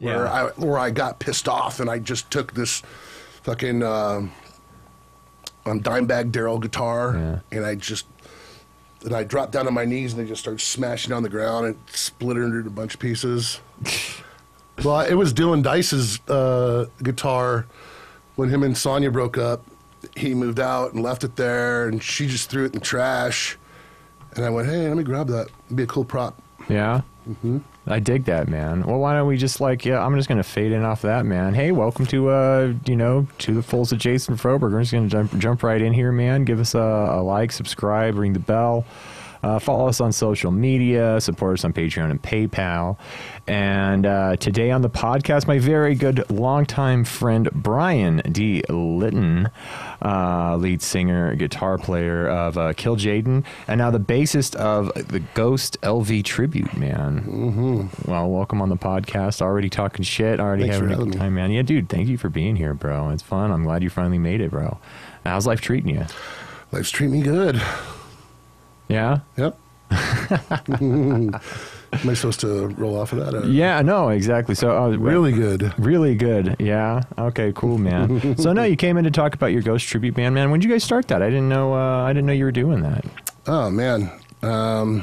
where Yeah. I where I got pissed off and I just took this fucking uh, um, Dimebag Darrell guitar Yeah. and I just and I dropped down on my knees and they just started smashing on the ground and split it into a bunch of pieces. well, it was Dylan Dice's uh, guitar when him and Sonia broke up. He moved out and left it there, and she just threw it in the trash. And I went, "Hey, let me grab that. It'd be a cool prop." Yeah. Mm-hmm. I dig that, man. Well, why don't we just like, yeah, I'm just gonna fade in off that, man. Hey, welcome to, uh, you know, to the Fullest of Jason Froberg. We're just gonna jump, jump right in here, man. Give us a, a like, subscribe, ring the bell. Uh, follow us on social media, support us on Patreon and PayPal. And uh, today on the podcast, my very good longtime friend Brian D. Litton, uh, lead singer, guitar player of uh, Kill Jaden, and now the bassist of the Ghost LV Tribute, man. Mm-hmm. Well, welcome on the podcast. Already talking shit, already Thanks having a good me. time, man. Yeah, dude, thank you for being here, bro. It's fun. I'm glad you finally made it, bro. How's life treating you? Life's treating me good. Yeah? Yep. Am I supposed to roll off of that? Uh, Yeah, no, exactly. So, uh, Really good. Really good. Yeah. Okay. Cool, man. so, no, you came in to talk about your Ghost tribute band, man. When did you guys start that? I didn't know. Uh, I didn't know you were doing that. Oh man. Um,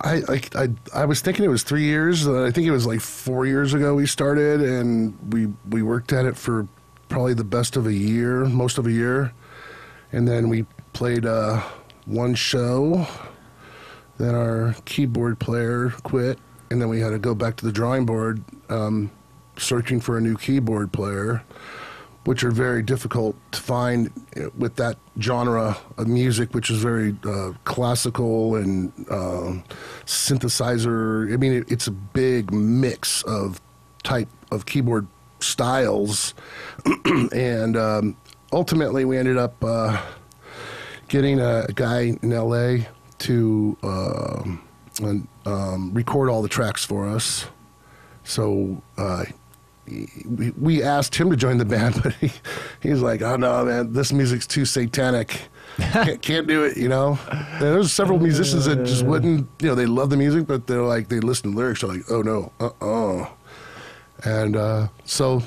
I, I I I was thinking it was three years. Uh, I think it was like four years ago we started, and we we worked at it for probably the best of a year, most of a year, and then we played uh, one show. Then our keyboard player quit, and then we had to go back to the drawing board, um, searching for a new keyboard player which are very difficult to find uh, with that genre of music, which is very uh, classical and um synthesizer. I mean, it, it's a big mix of type of keyboard styles, and um, ultimately we ended up uh, getting a guy in L.A. to um, um, record all the tracks for us. So uh, we, asked him to join the band, but he, he's like, oh no, man, this music's too satanic. Can't, can't do it, you know. And there's several musicians that just wouldn't, you know, they love the music, but they're like, they listen to lyrics, they're like, oh no, uh uh And uh, so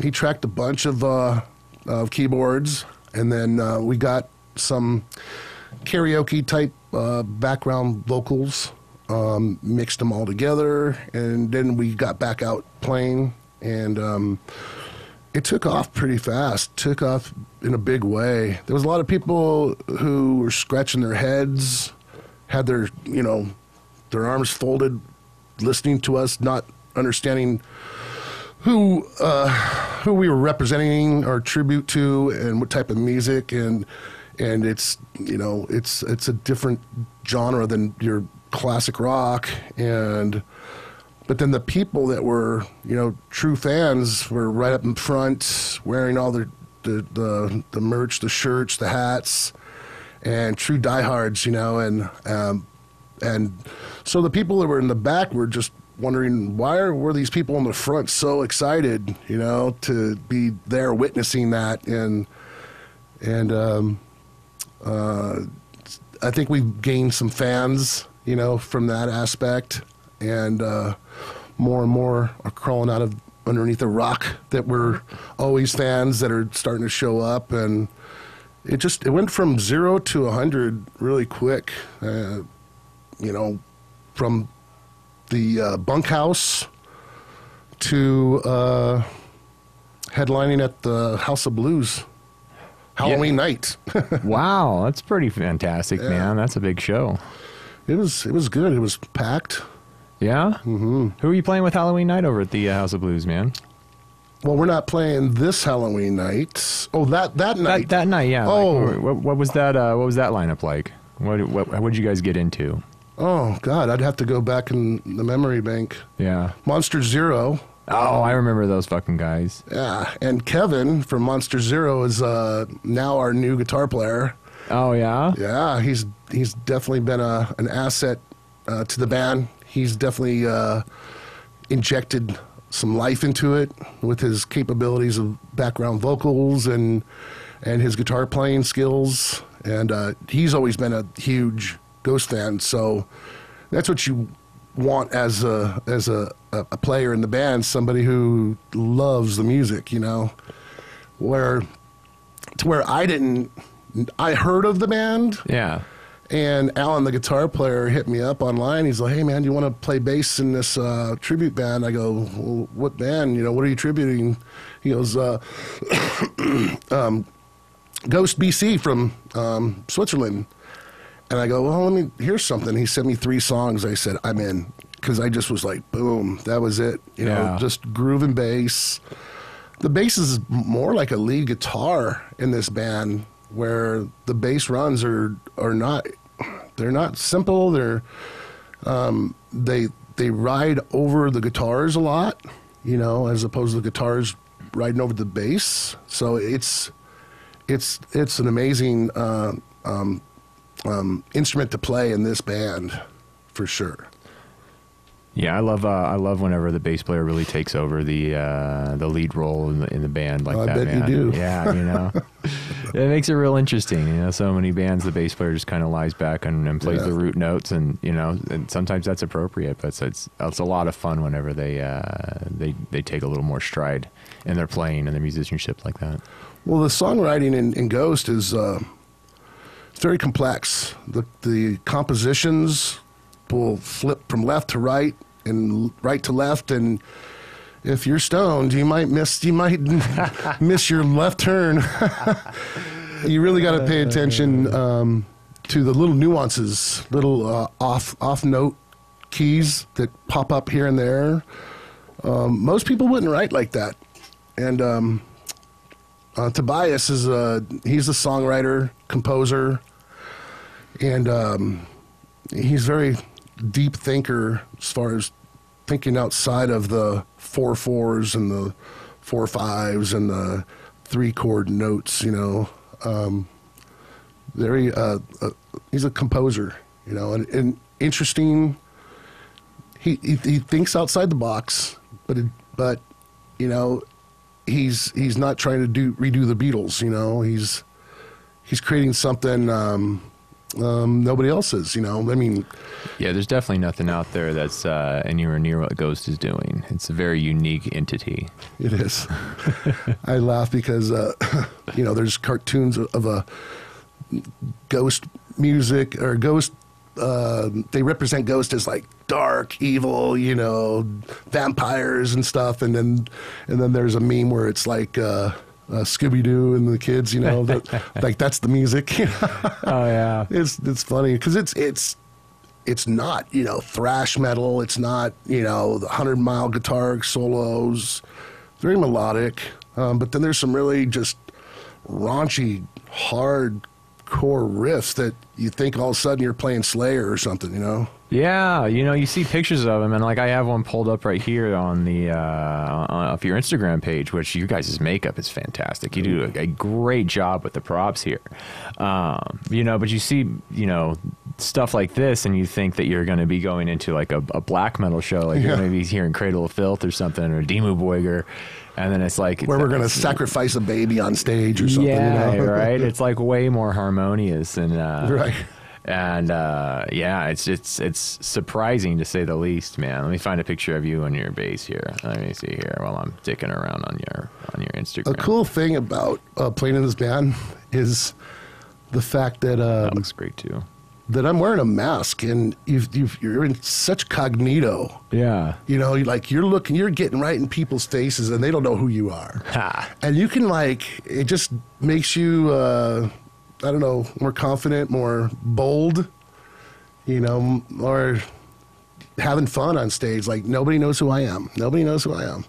he tracked a bunch of, uh, of keyboards, and then uh, we got some karaoke type uh, background vocals, um, mixed them all together, and then we got back out playing, and um, it took off pretty fast. Took off in a big way. There was a lot of people who were scratching their heads, had their you know their arms folded, listening to us, not understanding who uh, who we were representing our tribute to and what type of music and and it's you know it's it's a different genre than your classic rock. And but then the people that were you know true fans were right up in front wearing all the the the, merch the shirts the hats and true diehards you know and um, and so the people that were in the back were just wondering why are, were these people in the front so excited, you know, to be there witnessing that, and and um, uh, I think we've gained some fans, you know, from that aspect, and uh, more and more are crawling out of underneath the rock that were always fans that are starting to show up, and it just it went from zero to hundred really quick. Uh, you know, from the uh, bunkhouse to uh, headlining at the House of Blues Halloween night. wow, that's pretty fantastic, Yeah. man. That's a big show. it was it was good. It was packed. Yeah. Mm-hmm. Who are you playing with Halloween night over at the uh, House of Blues, man? Well, we're not playing this Halloween night. Oh, that that night. That that night, yeah. Oh. Like, what, what was that? Uh, what was that lineup like? What what what did you guys get into? oh God, I'd have to go back in the memory bank. Yeah. Monster Zero. Oh, I remember those fucking guys. Yeah, and Kevin from Monster Zero is uh, now our new guitar player. Oh yeah. Yeah, he's he's definitely been a an asset uh, to the band. He's definitely uh, injected some life into it with his capabilities of background vocals and and his guitar playing skills. And uh, he's always been a huge Ghost fan, so that's what you want as a as a, a, player in the band somebody who loves the music, you know, where to where I didn't. I heard of the band, Yeah. and Alan, the guitar player, hit me up online. He's like, "Hey, man, do you want to play bass in this uh, tribute band?" I go, well, "What band? You know, what are you tributing?" He goes, uh, um, "Ghost BC from um, Switzerland." And I go, "Well, let me here's something." He sent me three songs. I said, "I'm in," because I just was like, "Boom, that was it." You know, Yeah. just groove and bass. The bass is more like a lead guitar in this band, where the bass runs are are not they're not simple. They're um, they they ride over the guitars a lot, you know, as opposed to the guitars riding over the bass. So it's it's it's an amazing uh, um, um, instrument to play in this band, for sure. Yeah, I love uh, I love whenever the bass player really takes over the uh, the lead role in the, in the band like I that. bet you do. Yeah, you know, it makes it real interesting. You know, so many bands the bass player just kind of lies back and, and plays Yeah. the root notes, and you know, and sometimes that's appropriate, but it's it's, it's a lot of fun whenever they uh, they they take a little more stride in their playing and their musicianship like that. Well, the songwriting in, in Ghost is uh, very complex. The the compositions will flip from left to right and right to left, and if you're stoned, you might miss you might miss your left turn. you really got to pay attention um, to the little nuances, little uh, off off note keys that pop up here and there. Um, most people wouldn't write like that, and um, uh, Tobias is a he's a songwriter, composer, and um, he's very deep thinker as far as thinking outside of the four fours and the four fives and the three chord notes. You know, um, very uh, uh, he's a composer. You know, and, and interesting. He, he he thinks outside the box, but it, but you know he's he's not trying to do redo the Beatles. You know, he's he's creating something um, um, nobody else is. You know, I mean, Yeah, there's definitely nothing out there that's uh, anywhere near what Ghost is doing. It's a very unique entity. it is. I laugh because uh, you know there's cartoons of a ghost music or ghost. Uh, they represent ghost as like dark, evil, you know, vampires and stuff, and then and then there's a meme where it's like. Uh, uh, Scooby Doo and the kids, you know, that, like that's the music. Oh yeah. it's it's funny because it's it's it's not you know thrash metal. It's not you know the hundred mile guitar solos. Very melodic, um, but then there's some really just raunchy, hard core riffs that you think all of a sudden you're playing Slayer or something. You know. Yeah, you know, you see pictures of him, and like I have one pulled up right here on the uh, off your Instagram page, which you guys' makeup is fantastic. You do a, a great job with the props here, um, you know. But you see, you know, stuff like this, and you think that you're going to be going into like a, a black metal show, like you're Yeah. going to be hearing Cradle of Filth or something, or Dimmu Borgir, and then it's like Where we're going to sacrifice a baby on stage or something. yeah, you know? right. It's like way more harmonious and uh, Right. And uh, yeah, it's it's it's surprising to say the least, man. Let me find a picture of you on your bass here. Let me see here while I'm dicking around on your on your Instagram. A cool thing about uh, playing in this band is the fact that That um, looks great too. That I'm wearing a mask and you've, you've, you're in such cognito. Yeah. You know, like you're looking, you're getting right in people's faces, and they don't know who you are. Ha. And you can like, it just makes you, uh, I don't know, more confident, more bold. You know, or having fun on stage. Like nobody knows who I am. Nobody knows who I am,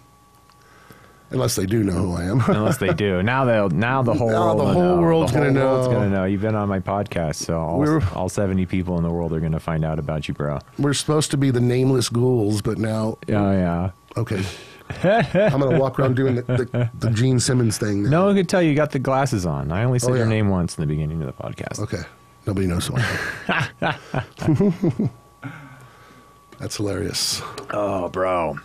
unless they do know who I am. Unless they do. Now they'll now the whole Now world the will whole know. world's the whole gonna world's know. gonna know. You've been on my podcast, so all, We're- all seventy people in the world are gonna find out about you, bro. We're supposed to be the nameless ghouls, but now, Oh yeah. okay. I'm gonna walk around doing the, the, the Gene Simmons thing. Now. No one could tell you got the glasses on. I only said Oh, your yeah. name once in the beginning of the podcast. Okay. Nobody knows who I am. That's hilarious. Oh, bro.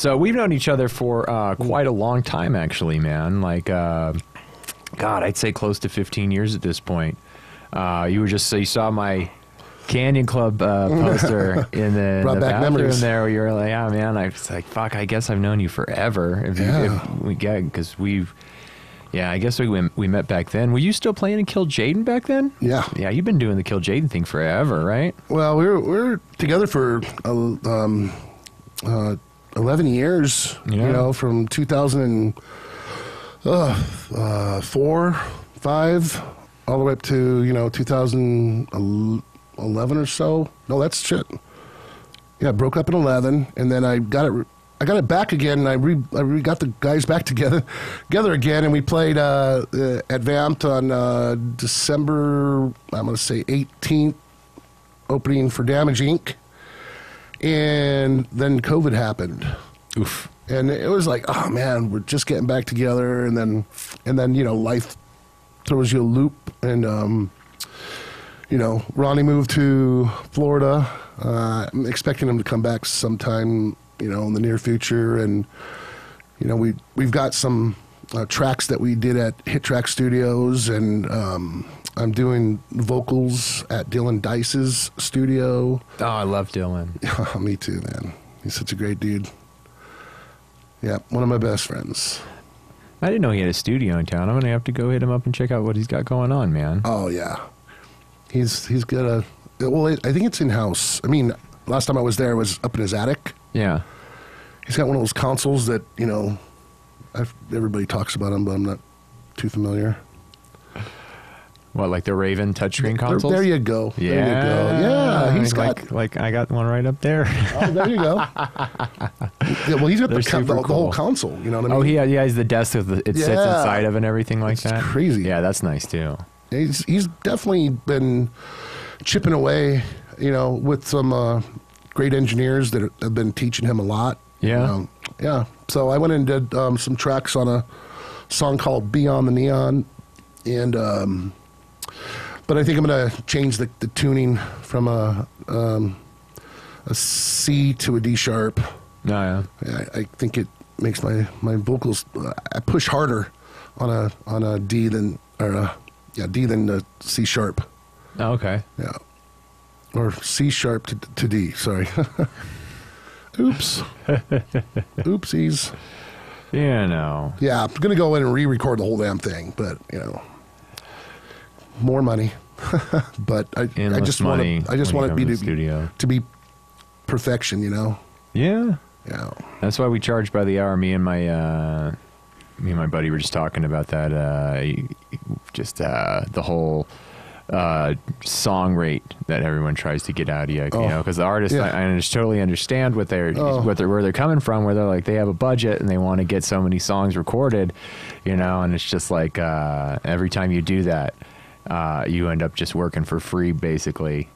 So we've known each other for uh, quite a long time, actually, man. Like, uh, God, I'd say close to 15 years at this point. Uh, you were just so you saw my Canyon Club uh, poster in the, Brought the back bathroom memories. there, where you were like, "Yeah, man." I was like, "Fuck, I guess I've known you forever." If, you, Yeah. if we get because we've, yeah, I guess we we met back then. Were you still playing in Kill Jaden back then? Yeah. Yeah, you've been doing the Kill Jaden thing forever, right? Well, we were we were together for uh, um, uh, eleven years. Yeah. You know, from 2004, uh, uh, five, all the way up to you know two thousand eleven or so. No, that's shit. Yeah, I broke up in eleven, and then I got it. I got it back again, and I re, I re got the guys back together, together again, and we played uh, uh, at Vamp'd on uh, December. I'm going to say 18th, opening for Damage Inc. And then COVID happened, Oof. and it was like, oh man, we're just getting back together, and then, and then you know, life throws you a loop, and um, you know, Ronnie moved to Florida. Uh, I'm expecting him to come back sometime, you know, in the near future, and you know, we we've got some uh, tracks that we did at Hit Track Studios, and um, I'm doing vocals at Dylan Dice's studio. Oh, I love Dylan. Me too, man. He's such a great dude. Yeah, one of my best friends. I didn't know he had a studio in town. I'm gonna have to go hit him up and check out what he's got going on, man. Oh yeah, he's he's got a well. It, I think it's in house. I mean, last time I was there was up in his attic. Yeah. He's got one of those consoles that you know, I've, everybody talks about them, but I'm not too familiar. What, like the Raven touchscreen There- consoles? There, you go. Yeah. There you go. Yeah, he's got. like, like I got one right up there. Oh, there you go. yeah, well, he's got the, They're co- the, whole console. You know what I mean? oh, he yeah, he has the desk with the, it sits inside of and everything like It's that. crazy. Yeah, that's nice too. he's he's definitely been chipping away, you know, with some uh, great engineers that have been teaching him a lot. Yeah. Um, yeah. So I went and did um, some tracks on a song called "Beyond the Neon," and um, but I think I'm gonna change the, the tuning from a um, a C to a D sharp. No, yeah. I, I think it makes my my vocals. Uh, I push harder on a on a D than or a, yeah D than the C sharp. Oh, okay. Yeah, or C sharp to, to D. Sorry. Oops. Oopsies. Yeah, no. Yeah, I'm gonna go in and re-record the whole damn thing, but you know, more money. but I, I just want. I just want it come to be studio. to be perfection. You know. Yeah. Yeah. That's why we charge by the hour. Me and my uh, me and my buddy were just talking about that. Uh, just uh, the whole uh, song rate that everyone tries to get out of you. Oh, you know, because the artists, yeah. I, I just totally understand what they're Oh. what they're where they're coming from. Where they're like they have a budget and they want to get so many songs recorded. You know, and it's just like uh, every time you do that, uh, you end up just working for free, basically.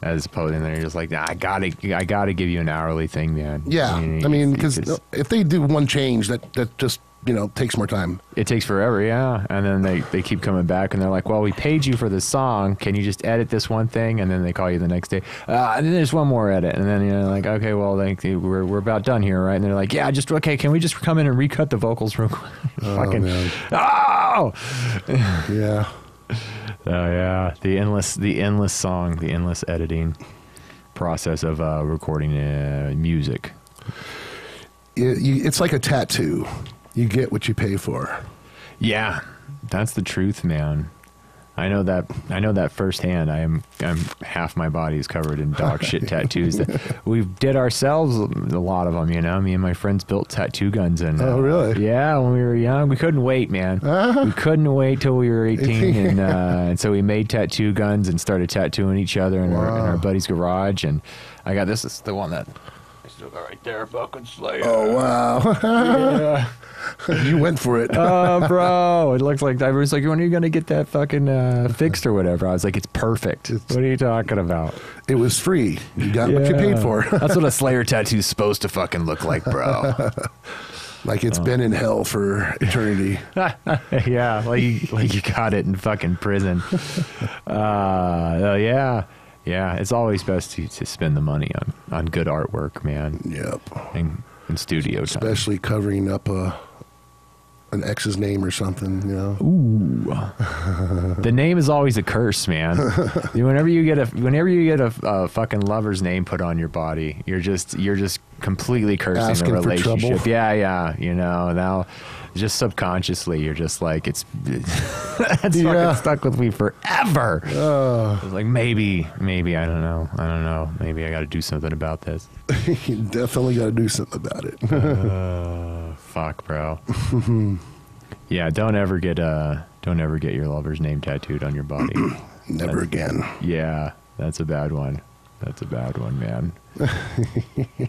As opposed, and they're just like, nah, I gotta, I gotta give you an hourly thing, man. Yeah. You- I mean, because if they do one change, that that just you know takes more time. it takes forever, yeah. And then they, they keep coming back and they're like, well, we paid you for this song. Can you just edit this one thing? And then they call you the next day. Uh, and then there's one more edit. And then you're like, okay, well, like, we're, we're about done here, right? And they're like, yeah, just, okay, can we just come in and recut the vocals real quick? Fucking, man. oh! Yeah. Oh, yeah. The endless, the endless song, the endless editing process of uh, recording uh, music. It, you, it's like a tattoo. You get what you pay for. Yeah, that's the truth, man. I know that. I know that firsthand. I am. I'm half my body is covered in dog shit tattoos that we did ourselves. A lot of them, you know. Me and my friends built tattoo guns, and Oh, uh, really? Yeah, when we were young, we couldn't wait, man. We couldn't wait till we were 18, and uh, and so we made tattoo guns and started tattooing each other in, our, in our buddy's garage. And I got this. Is the one that still got right there, fucking Slayer. Oh wow! yeah. you went for it. oh, bro, it looks like everyone's like, when are you gonna get that fucking uh, fixed or whatever? I was like, it's perfect. what are you talking about? it was free. You got what you paid for. That's what a Slayer tattoo's supposed to fucking look like, bro. like it's been in hell for eternity. yeah, like you, like you got it in fucking prison. Uh, oh, yeah, yeah. It's always best to, to spend the money on on good artwork, man, yep. and, and studio time. Especially covering up a an ex's name or something. You know. Ooh. the name is always a curse, man. whenever you get a whenever you get a, a fucking lover's name put on your body, you're just you're just completely cursing Asking the relationship. Yeah, yeah. You know now. Just subconsciously, you're just like it's. it's Yeah. fucking stuck with me forever. Uh, I was like, maybe, maybe I don't know, I don't know. Maybe I got to do something about this. you definitely got to do something about it. Uh, fuck, bro. yeah, don't ever get uh, don't ever get your lover's name tattooed on your body. Never again. yeah, that's a bad one. That's a bad one, man.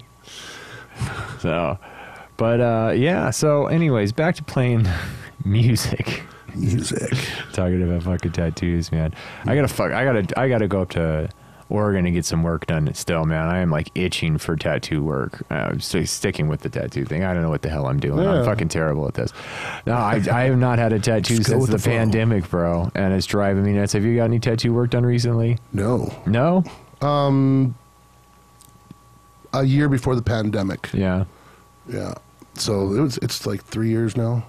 so, but uh, yeah. So, anyways, back to playing music. Music. Talking about fucking tattoos, man. I gotta fuck. I gotta. I gotta go up to Oregon and get some work done. Still, man, I am like itching for tattoo work. Uh, I'm st- sticking with the tattoo thing. I don't know what the hell I'm doing. I'm fucking terrible at this. No, I, I have not had a tattoo since the, the pandemic, bro, and it's driving me nuts. Have you got any tattoo work done recently? No. No. Um, A year before the pandemic. Yeah. Yeah. So it was. It's like three years now.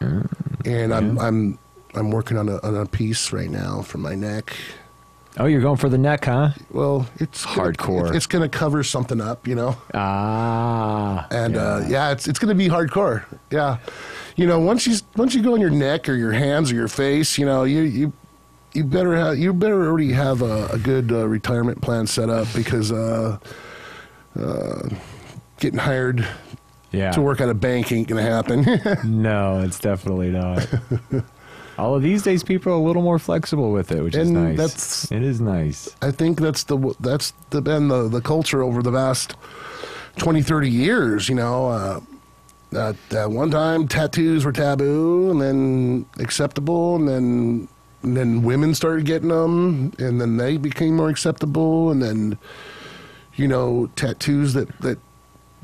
Mm. and I'm I'm I'm working on a on a piece right now for my neck. Oh, you're going for the neck, huh? Well, it's gonna- Hardcore. It's going to cover something up, you know. Ah. And yeah, uh, yeah it's it's going to be hardcore. Yeah, you know, once you once you go on your neck or your hands or your face, you know, you you you better have you better already have a, a good uh, retirement plan set up because uh, uh, getting hired yeah. to work at a bank ain't going to happen. No, it's definitely not. Although these days people are a little more flexible with it, which is nice. that's- it is nice. I think that's the that's the been the the culture over the past 20, 30 years. You know, uh, at, at one time tattoos were taboo, and then acceptable, and then and then women started getting them, and then they became more acceptable, and then you know tattoos that that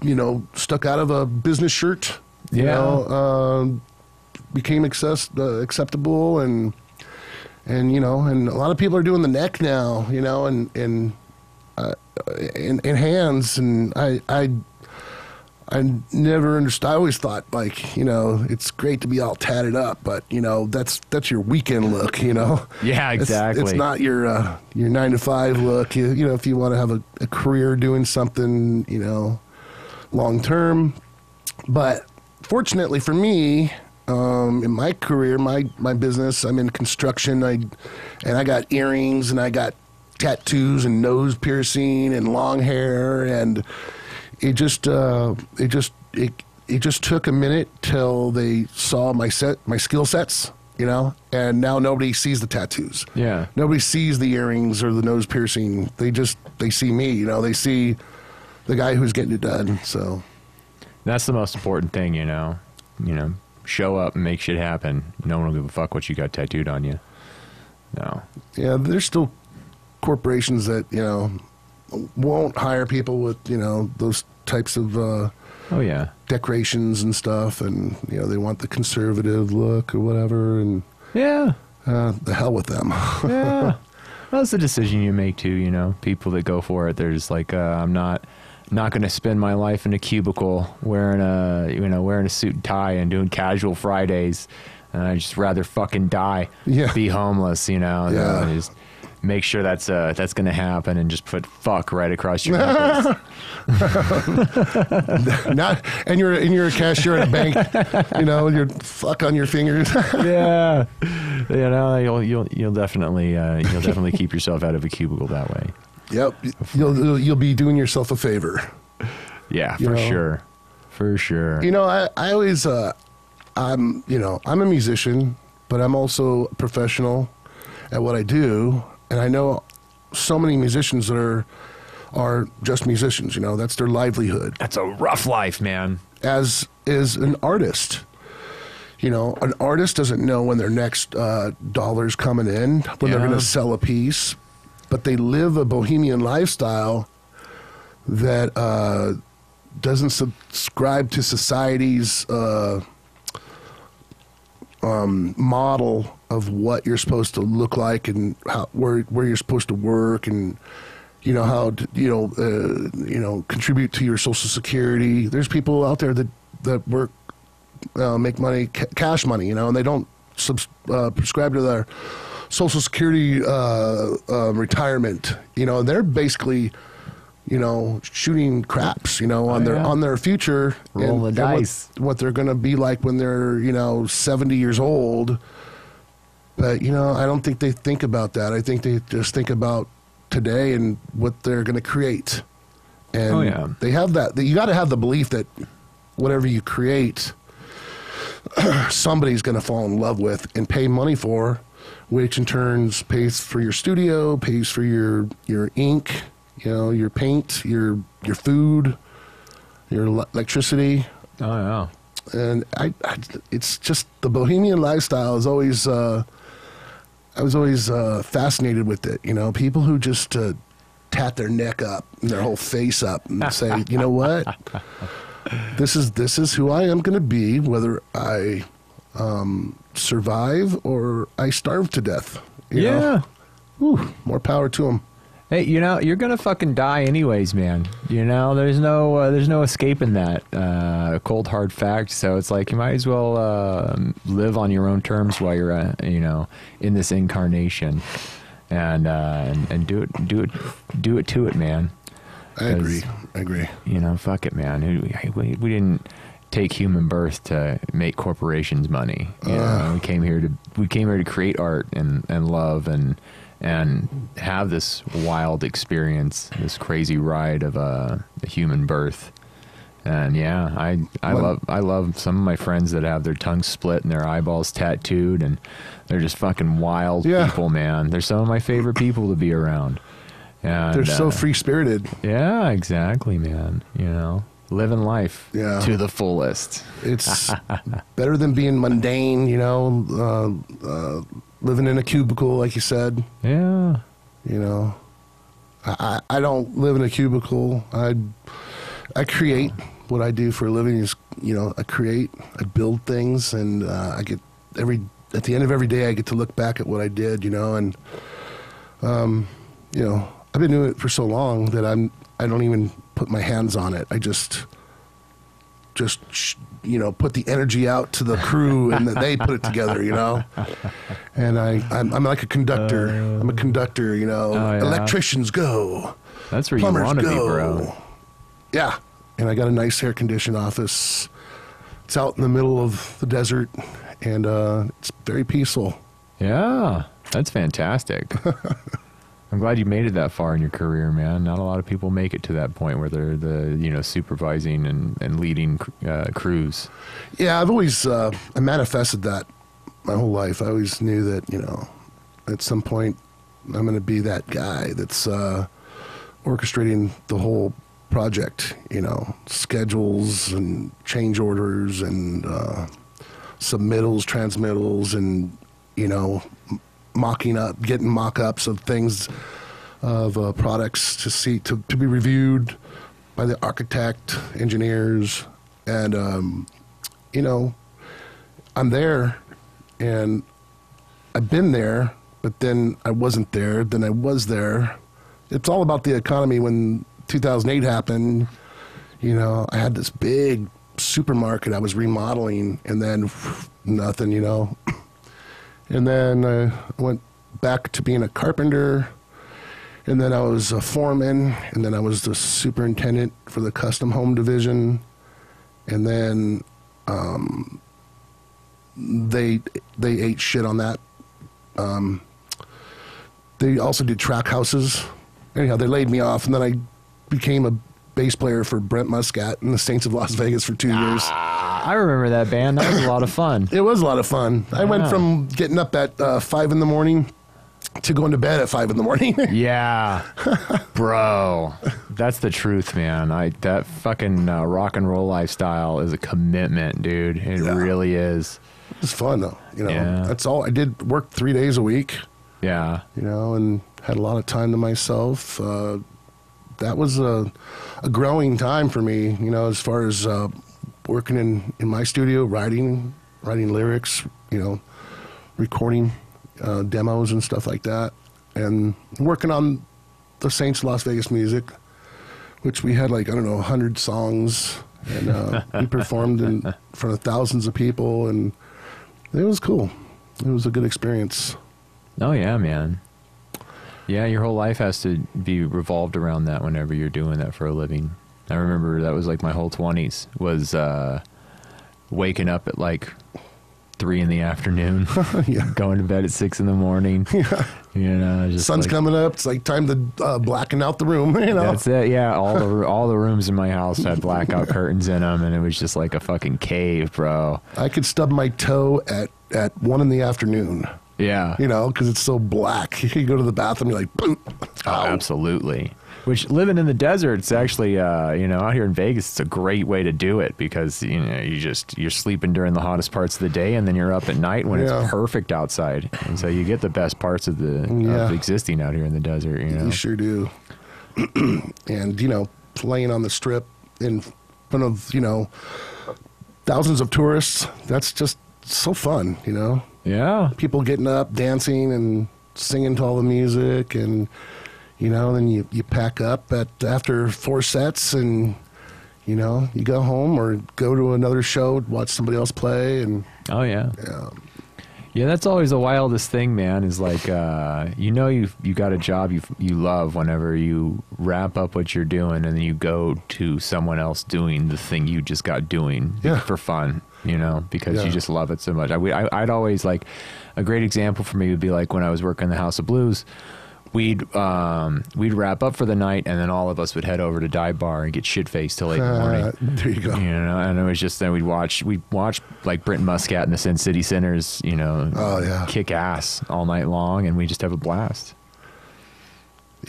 you know stuck out of a business shirt. You Yeah. know, uh, became access, uh, acceptable and and you know, and a lot of people are doing the neck now, you know, and and uh, and, and hands, and I I I never understood. I always thought like you know it's great to be all tatted up, but you know that's that's your weekend look, you know. Yeah, It's- exactly. It's, not your uh, your nine to five look. You, you know, if you want to have a, a career doing something, you know, long term. But fortunately for me, um, in my career, my my business, I'm in construction. I and I got earrings and I got tattoos and nose piercing and long hair and it just uh, it just it it just took a minute till they saw my set my skill sets. You know, and now nobody sees the tattoos. Yeah. Nobody sees the earrings or the nose piercing. They just they see me. You know, they see the guy who's getting it done. So That's the most important thing, you know. You know, show up and make shit happen. No one will give a fuck what you got tattooed on you. No. yeah, there's still corporations that you know won't hire people with you know those types of uh, Oh yeah. decorations and stuff, and you know they want the conservative look or whatever, and Yeah. uh, the hell with them. Yeah. well, that's the decision you make too. You know, people that go for it, they're just like, uh, I'm not, not going to spend my life in a cubicle wearing a, you know, wearing a suit and tie and doing casual Fridays. And I just rather fucking die, Yeah. be homeless, you know. Yeah. just make sure that's uh that's going to happen, and just put fuck right across your knuckles. Not, and you're and you're a cashier at a bank, you know, you're fuck on your fingers. yeah, you know, you'll you'll you'll definitely uh, you'll definitely keep yourself out of a cubicle that way. Yep, you'll you'll- be doing yourself a favor. Yeah, You for know. sure, for sure. You know, I, I always, uh, I'm, you know, I'm a musician, but I'm also professional at what I do. And I know so many musicians that are, are just musicians, you know, that's their livelihood. That's a rough life, man. As is an artist. You know, an artist doesn't know when their next uh, dollar's coming in, when they're going to sell a piece, but they live a bohemian lifestyle that uh, doesn't subscribe to society's uh, um, model of what you're supposed to look like and how, where where you're supposed to work and you know how to, you know uh, you know contribute to your social security. There's people out there that that work uh, make money, ca- cash money, you know, and they don't uh, prescribe to their Social Security uh, uh, retirement. You know, they're basically, you know, shooting craps, you know, on Oh, their yeah. on their future, Rolling the what- dice. what they're going to be like when they're, you know, seventy years old. But you know, I don't think they think about that. I think they just think about today and what they're going to create. And Oh, yeah. they have that. You got to have the belief that whatever you create, somebody's going to fall in love with and pay money for, which in turns pays for your studio, pays for your your ink, you know, your paint, your your food, your ele- electricity Oh yeah. and I, I it's just the bohemian lifestyle is always uh, I was always uh, fascinated with it. You know, people who just uh, tat their neck up and their whole face up and say, you know what, this is this is who I am going to be, whether I um, survive or I starve to death. Yeah. Whew, more power to them. Hey, you know you're gonna fucking die anyways, man. You know there's no uh, there's no escaping that uh, cold hard fact. So it's like you might as well uh, live on your own terms while you're uh, you know in this incarnation, and, uh, and and do it do it do it to it, man. I agree. I agree. You know, fuck it, man. We, we, we didn't take human birth to make corporations money. You know, we came here to we came here to create art and, and love and and have this wild experience, this crazy ride of a, a human birth. And yeah, I I What- love I love some of my friends that have their tongues split and their eyeballs tattooed and they're just fucking wild Yeah. people, man. They're some of my favorite people to be around. And, They're so uh, free spirited. yeah, exactly, man. You know, living life Yeah. to the fullest. It's better than being mundane, you know, uh, uh, living in a cubicle, like you said. Yeah. You know, I, I don't live in a cubicle. I I create what I do for a living. Is you know, I create, I build things, and uh, I get every at the end of every day, I get to look back at what I did. You know, and um, you know, I've been doing it for so long that I'm I don't even put my hands on it. I just just you know put the energy out to the crew and then they put it together you know and i i'm, I'm like a conductor i'm a conductor you know Oh, yeah. electricians go That's where you want to be, bro. yeah and i got a nice air conditioned office it's out in the middle of the desert and uh, it's very peaceful Yeah. That's fantastic. I'm glad you made it that far in your career, man. Not a lot of people make it to that point where they're the, you know, supervising and, and leading uh, crews. Yeah, I've always uh, I manifested that my whole life. I always knew that you know, at some point, I'm going to be that guy that's uh, orchestrating the whole project. You know, schedules and change orders and uh, submittals, transmittals, and you know, mocking up, getting mock-ups of things of uh, products to see to, to be reviewed by the architect, engineers, and um, you know, I'm there, and I've been there, but then I wasn't there. Then I was there. It's all about the economy. When 2008 happened, you know, I had this big supermarket I was remodeling, and then nothing, you know. And then I went back to being a carpenter, and then I was a foreman, and then I was the superintendent for the custom home division, and then um, they they ate shit on that. Um, they also did track houses. Anyhow, they laid me off, and then I became a bass player for Brent Muscat and the Saints of Las Vegas for two years. I remember that band. That was a lot of fun. It was a lot of fun. I went Yeah. from getting up at uh, five in the morning to going to bed at five in the morning. Yeah, bro, that's the truth, man. I that fucking uh, rock and roll lifestyle is a commitment, dude. It Yeah. really is. it was fun though. You know, Yeah. that's all I did. Work three days a week. Yeah, You know, and had a lot of time to myself. Uh, that was a, a growing time for me. You know, as far as uh, working in, in my studio, writing, writing lyrics. You know, recording uh, demos and stuff like that, and working on the Saints Las Vegas music, which we had like I don't know hundred songs, and uh, we performed in front of thousands of people, and it was cool. It was a good experience. Oh yeah, man. Yeah, your whole life has to be revolved around that whenever you're doing that for a living. I remember that was like my whole twenties was uh, waking up at like three in the afternoon, yeah. going to bed at six in the morning. Yeah. You know, just Sun's like- coming up. It's like time to uh, blacken out the room. You know. That's it. Yeah, all the all the rooms in my house had blackout curtains in them, and it was just like a fucking cave, bro. I could stub my toe at at one in the afternoon. Yeah. You know, because it's so black. You go to the bathroom, you're like, boop. Oh, absolutely. Which living in the desert, it's actually, uh, you know, out here in Vegas, it's a great way to do it because you know you just you're sleeping during the hottest parts of the day, and then you're up at night when Yeah. it's perfect outside, and so you get the best parts of the Yeah. of existing out here in the desert. You know, You sure do. and you know, laying on the strip in front of you know thousands of tourists. That's just so fun. You know, yeah, people getting up, dancing, and singing to all the music, and you know, then you you pack up at after four sets and. You know, you go home or go to another show, watch somebody else play, and oh yeah. yeah, Yeah, that's always the wildest thing, man. Is like uh, you know you you got a job you you love whenever you wrap up what you're doing and then you go to someone else doing the thing you just got doing Yeah. for fun, you know, because you just love it so much. I, I I'd always like a great example for me would be like when I was working in the House of Blues. We'd um, we'd wrap up for the night, and then all of us would head over to Dive Bar and get shit faced till eight in the morning. There you go. You know, and it was just then we'd watch we'd watch like Brent Muscat and the Sin City Sinners, you know, Oh, yeah. kick ass all night long, and we just have a blast.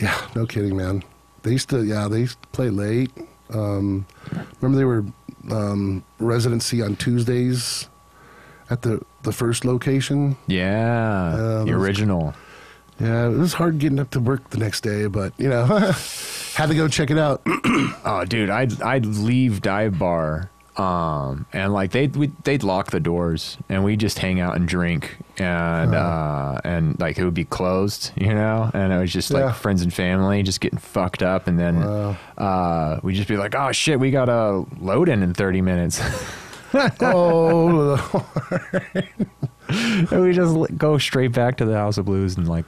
Yeah, no kidding, man. They used to, yeah, they used to play late. Um, remember they were um, residency on Tuesdays at the the first location. Yeah, the original. Yeah, it was hard getting up to work the next day, but you know, had to go check it out. Oh, dude, I'd I'd leave Dive Bar, um, and like they'd they'd lock the doors, and we just hang out and drink, and uh, and like it would be closed, you know, and it was just like Yeah. friends and family just getting fucked up, and then Wow. uh, we'd just be like, oh shit, we got a load in in thirty minutes. oh, And we just go straight back to the House of Blues and like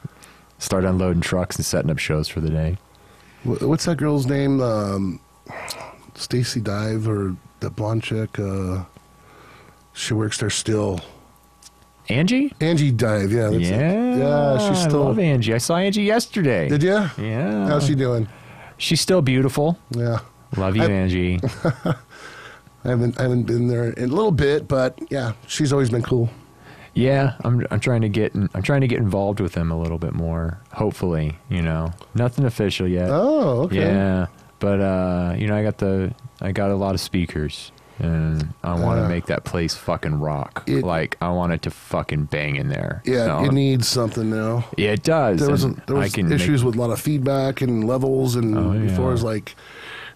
start unloading trucks and setting up shows for the day. what's that girl's name? Um, Stacy Dive or the blonde chick? Uh, she works there still. Angie? Angie Dive, yeah, that's it. yeah, yeah. She's I still. love Angie. I saw Angie yesterday. Did you? Yeah. How's she doing? She's still beautiful. Yeah. Love you, I- Angie. I haven't I haven't been there in a little bit, but yeah, she's always been cool. Yeah, I'm I'm trying to get in, I'm trying to get involved with them a little bit more. Hopefully, you know, nothing official yet. Oh, okay. Yeah, but uh, you know, I got the I got a lot of speakers, and I want to Uh, make that place fucking rock. it- like I want it to fucking bang in there. Yeah, So- it needs something now. yeah, it does. There was there I was can issues make, with a lot of feedback and levels, and Oh, before it was like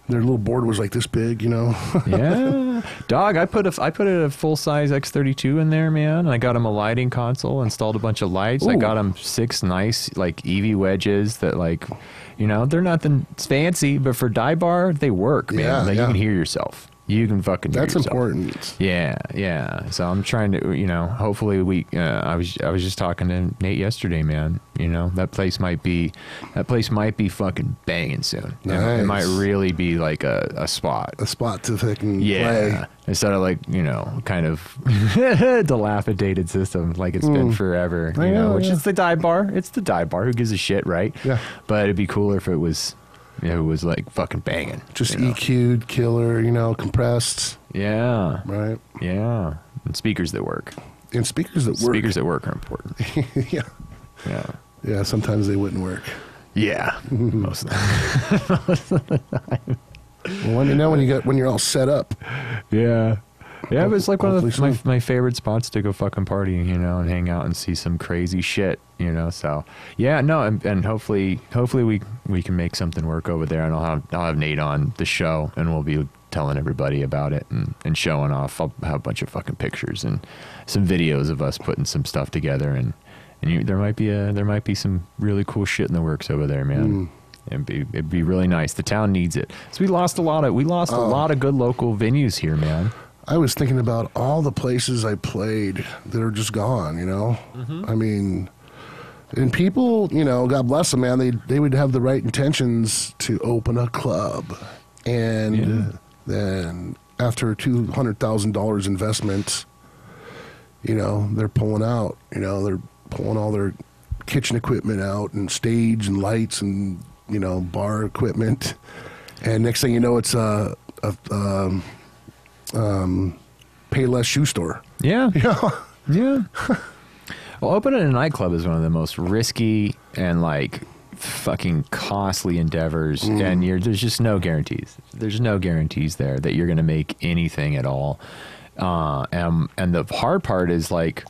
their little board was like this big, you know. yeah, dog. I put a I put a full size X32 in there, man. And I got him a lighting console, installed a bunch of lights. I got him six nice like EV wedges that like, you know, they're nothing fancy, but for die bar they work, man. Yeah, like yeah. you can hear yourself. You can fucking That's important. Yeah, yeah. So I'm trying to, you know, hopefully we. Uh, I was I was just talking to Nate yesterday, man. You know, that place might be, that place might be fucking banging soon. It- It, might really be like a, a spot. A spot to fucking Yeah. play. Instead of like, you know, kind of dilapidated system like it's been forever. I You know, know, which yeah. is the dive bar. It's the dive bar. Who gives a shit, right? Yeah. But it'd be cooler if it was if it was like fucking banging. Just you know? EQ'd, killer, you know, compressed, Yeah. right? Yeah. And speakers that work. And speakers that work. Speakers that work are important. yeah. Yeah. Yeah, sometimes they wouldn't work. Yeah. Mm-hmm. Most of the Well, let me know when you get when you're all set up. Yeah. Yeah, it was like one of the, my, my favorite spots to go fucking party, you know, and hang out and see some crazy shit, you know. So yeah, no, and, and hopefully, hopefully we we can make something work over there, and I'll have I'll have Nate on the show, and we'll be telling everybody about it and, and showing off. I'll have a bunch of fucking pictures and some videos of us putting some stuff together, and and you, there might be a there might be some really cool shit in the works over there, man. Mm. It'd be it'd be really nice. The town needs it. So we lost a lot of we lost a Oh. lot of good local venues here, man. I was thinking about all the places I played that are just gone, you know? I mean, and people, you know, God bless them, man, they, they would have the right intentions to open a club. And Yeah. then after $200,000 investment, you know, they're pulling out, you know, they're pulling all their kitchen equipment out and stage and lights and, you know, bar equipment. And next thing you know, it's a, a um, um, pay less shoe store. Yeah. Yeah. Yeah. well, opening a nightclub is one of the most risky and like fucking costly endeavors, and you're, there's just no guarantees. There's no guarantees there that you're going to make anything at all. Uh, and and the hard part is like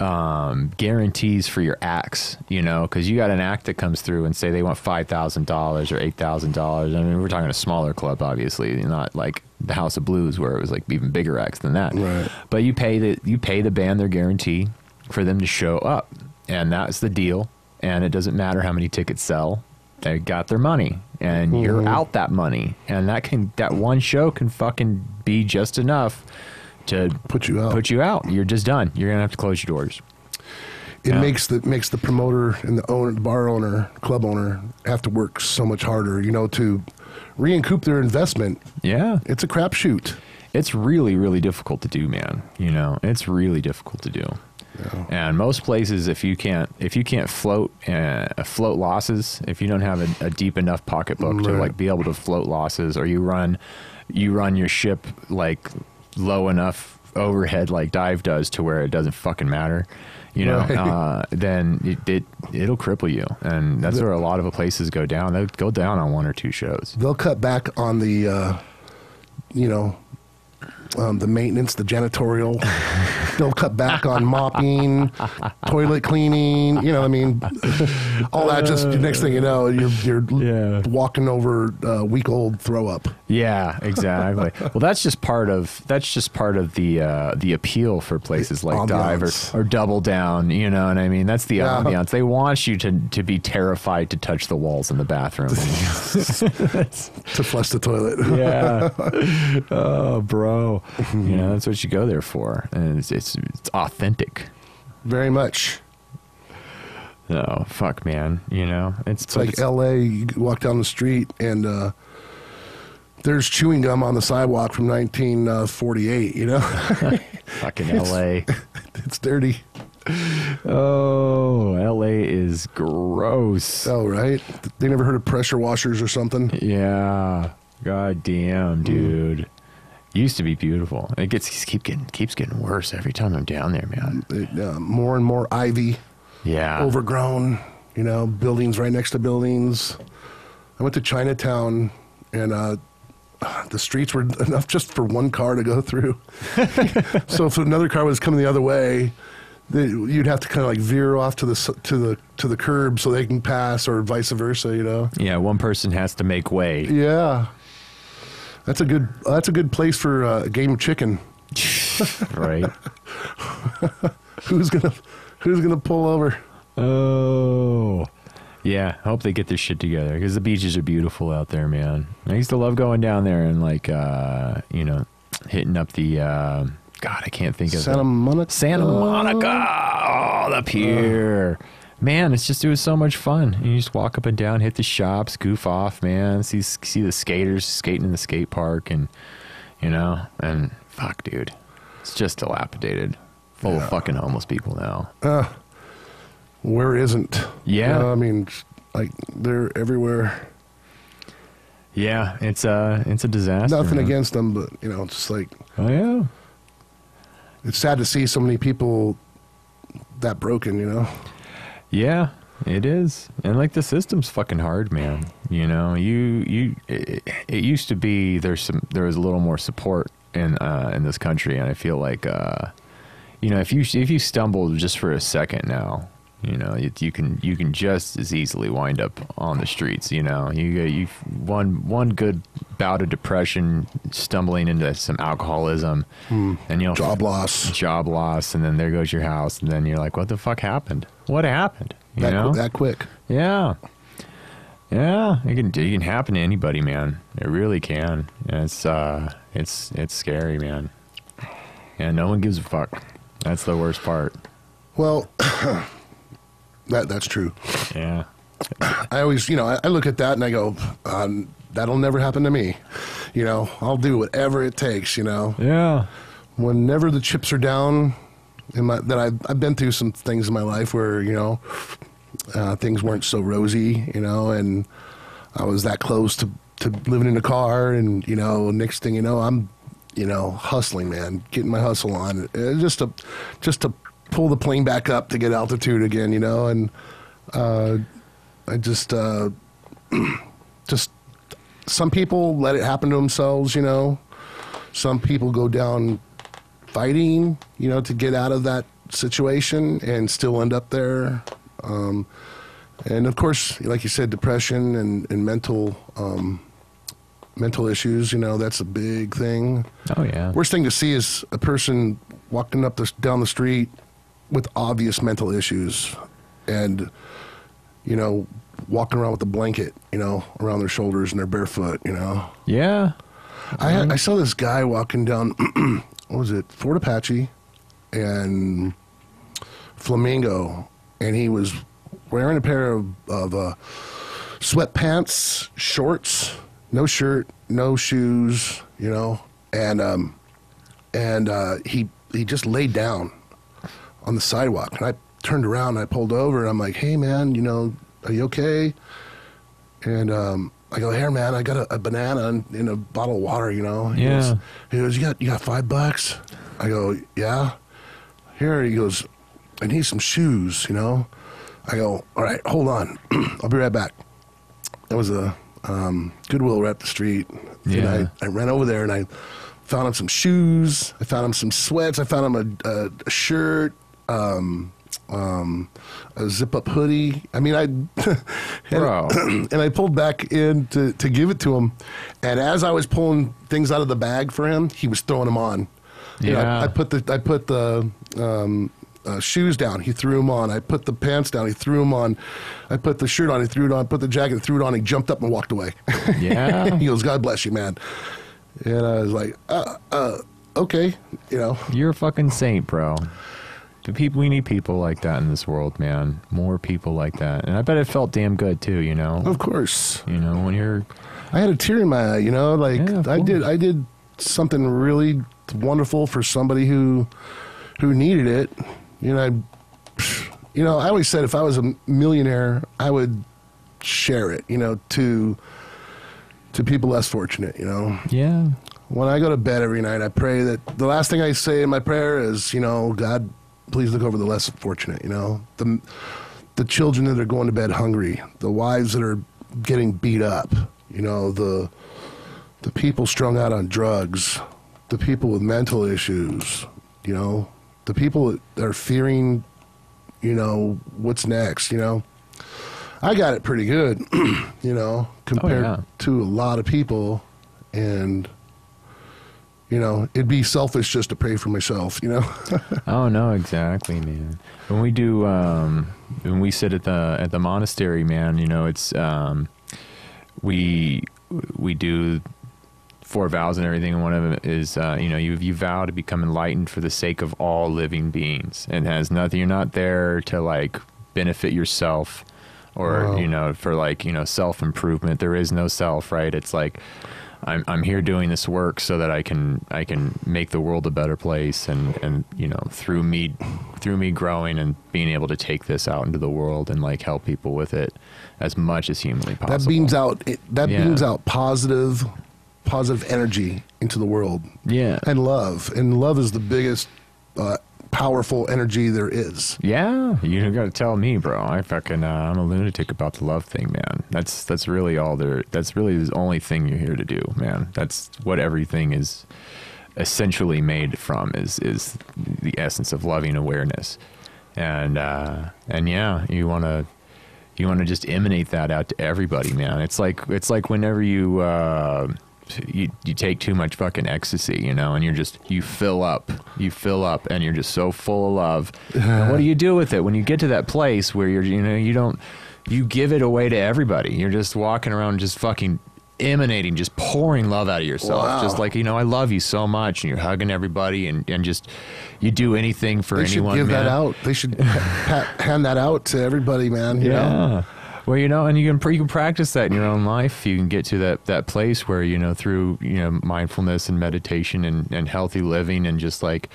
um, guarantees for your acts, you know, because you got an act that comes through and say they want five thousand dollars or eight thousand dollars. I mean, we're talking a smaller club, obviously, not like the House of Blues where it was like even bigger acts than that. Right. But you pay the you pay the band their guarantee for them to show up, and that's the deal. And it doesn't matter how many tickets sell; they got their money, and you're out that money. And that can that one show can fucking be just enough to Put you out. put you out. You're just done. You're gonna have to close your doors. it Yeah. makes the makes the promoter and the owner, the bar owner, club owner, have to work so much harder, you know, to recoup their investment. Yeah, It's a crapshoot. it's really really difficult to do, man. You know, it's really difficult to do. Yeah. And most places, if you can't if you can't float uh, float losses, if you don't have a, a deep enough pocketbook to like be able to float losses, or you run you run your ship like low enough overhead like dive does to where it doesn't fucking matter, you know, Right. uh, then it, it it'll cripple you, and that's where a lot of places go down. they'll go down on one or two shows. They'll cut back on the, uh, you know, um, the maintenance, the janitorial. They'll cut back on mopping, toilet cleaning. You know, I mean, all that. Just next thing you know, you're you're Yeah. walking over uh, week old throw up. Yeah, exactly. well, that's just part of that's just part of the uh, the appeal for places like Dive or, or Double Down. You know what I mean? That's the Yeah. ambiance. They want you to to be terrified to touch the walls in the bathroom. to flush the toilet. yeah. Oh, bro. You know that's what you go there for, and it's it's, it's authentic. Very much. No, fuck, man. You know it's, It's like L.A. You walk down the street and uh, there's chewing gum on the sidewalk from 1948. You know, fucking L.A. it's dirty. Oh, L.A. is gross. Oh, right. They never heard of pressure washers or something. Yeah. God damn, dude. Used to be beautiful. It gets keep getting keeps getting worse every time I'm down there, man. It, uh, more and more ivy, Yeah. overgrown. You know, buildings right next to buildings. I went to Chinatown, and uh, the streets were enough just for one car to go through. so if another car was coming the other way, they, you'd have to kind of like veer off to the to the to the curb so they can pass, or vice versa. You know. Yeah, one person has to make way. Yeah. That's a good. That's a good place for uh, a game of chicken. right. Who's gonna Who's gonna pull over? Oh. Yeah, I hope they get their shit together because the beaches are beautiful out there, man. I used to love going down there and like uh, you know, hitting up the uh, God, I can't think of Santa it. Monica. Santa Monica. Oh, the pier. Man, it's just it was so much fun. You just walk up and down, hit the shops, goof off, man. See see the skaters skating in the skate park, and you know, and fuck, dude, it's just dilapidated, full Yeah. of fucking homeless people now. Uh, where isn't? Yeah. You know, I mean, like they're everywhere. Yeah, it's a it's a disaster. Nothing man. against them, but you know, it's just like Oh yeah. it's sad to see so many people that broken. You know. Yeah, it is. And like the system's fucking hard, man. You know, you you it, it used to be there's some there was a little more support in uh in this country and I feel like uh you know, if you if you stumbled just for a second now, you know, you, you can you can just as easily wind up on the streets, you know. You you one one good bout of depression, stumbling into some alcoholism and you'll. Job loss. job loss and then there goes your house and then you're like what the fuck happened what happened you That, know that quick. yeah Yeah, it can it can happen to anybody, man. It really can. It's uh, it's it's scary, man. And no one gives a fuck. That's the worst part. Well, that that's true. Yeah. I always, you know, I, I look at that and I go, um, that'll never happen to me. You know, I'll do whatever it takes. You know, Yeah. whenever the chips are down, in my that I've I've been through some things in my life where you know uh, things weren't so rosy. You know, and I was that close to to living in a car, and you know, next thing you know, I'm you know hustling, man, getting my hustle on, just to just to pull the plane back up to get altitude again. You know, and uh, I just uh, just some people let it happen to themselves. You know, some people go down fighting, you know, to get out of that situation and still end up there. Um, and of course, like you said, depression and, and mental um, mental issues. You know, that's a big thing. Oh yeah. Worst thing to see is a person walking up the, down the street with obvious mental issues, and you know, walking around with a blanket, you know, around their shoulders and they're barefoot. You know, Yeah. I had, I saw this guy walking down. what was it? Fort Apache and Flamingo, and he was wearing a pair of, of uh, sweatpants, shorts, no shirt, no shoes, you know, and um, and uh, he he just laid down on the sidewalk, and I turned around, and I pulled over, and I'm like, "Hey, man, you know, are you okay?" And um, I go, "Here, man, I got a, a banana and, and a bottle of water, you know." He Yeah. Goes, he goes, "You got you got five bucks?" I go, "Yeah." Here he goes, "I need some shoes," you know. I go, "All right, hold on, I'll be right back." It was a um, Goodwill right up the street, and I, I ran over there and I found him some shoes. I found him some sweats. I found him a, a, a shirt. Um, um, a zip up hoodie. I mean, I and, and I pulled back in to, to give it to him. And as I was pulling things out of the bag for him, he was throwing them on. You know, Yeah. I put the I put the um, uh, shoes down. He threw them on. I put the pants down. He threw them on. I put the shirt on. He threw it on. Put the jacket. Threw it on. He jumped up and walked away. Yeah. he goes, "God bless you, man." And I was like, uh, uh, "Okay, you know." You're a fucking saint, bro. The people we need people like that in this world, man. More people like that. And I bet it felt damn good too, you know. Of course, You know, when you're I had a tear in my eye. You know, like Yeah, I did. I did something really wonderful for somebody who who needed it. You know, I, you know, I always said if I was a millionaire, I would share it. You know, to to people less fortunate. You know, Yeah. when I go to bed every night, I pray that the last thing I say in my prayer is, you know, God, please look over the less fortunate. You know, the the children that are going to bed hungry, the wives that are getting beat up. You know, the the people strung out on drugs, the people with mental issues. You know, the people that are fearing. You know what's next. You know. I got it pretty good, you know, oh, compared yeah. to a lot of people, and you know, it'd be selfish just to pray for myself, you know. Oh no, exactly, man. When we do, um, when we sit at the at the monastery, man, you know, it's um, we we do four vows and everything, and one of them is, uh, you know, you you vow to become enlightened for the sake of all living beings, and has nothing. You're not there to like benefit yourself, or Wow. you know, for like you know self improvement. There is no self, right? It's like. I'm I'm here doing this work so that I can I can make the world a better place and and you know through me through me growing and being able to take this out into the world and like help people with it as much as humanly possible. that beams out it, that Yeah. beams out positive positive energy into the world Yeah. and love. And love is the biggest uh, powerful energy there is. Yeah, you got to tell me, bro. I fucking uh, I'm a lunatic about the love thing, man. That's that's really all there. That's really the only thing you're here to do, man. That's what everything is essentially made from is is the essence of loving awareness, and uh, and yeah, you want to you want to just emanate that out to everybody, man. It's like it's like whenever you. Uh, you, you take too much fucking ecstasy, you know, and you're just you fill up, you fill up, and you're just so full of love. And what do you do with it when you get to that place where you're, you know, you don't, you give it away to everybody. You're just walking around just fucking emanating, just pouring love out of yourself. Wow. Just like, you know, I love you so much and you're hugging everybody and, and just you do anything for They should anyone. give that out. They should hand that out to everybody, man. You yeah. know? Well, you know, and you can you can practice that in your own life. You can get to that that place where you know through you know mindfulness and meditation and, and healthy living and just like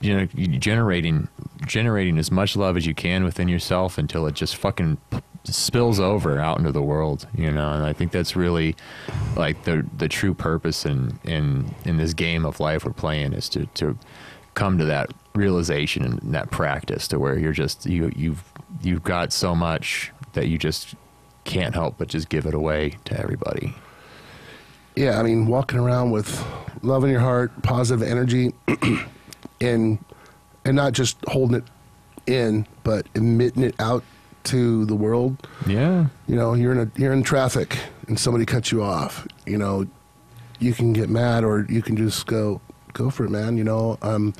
you know generating generating as much love as you can within yourself until it just fucking spills over out into the world. You know, and I think that's really like the the true purpose in in in this game of life we're playing is to to come to that realization and that practice to where you're just you you've you've got so much that you just can't help but just give it away to everybody. Yeah, I mean, walking around with love in your heart, positive energy, and and not just holding it in, but emitting it out to the world. Yeah. You know, you're in a you're in traffic and somebody cuts you off. You know, you can get mad or you can just go go for it, man. You know, I'm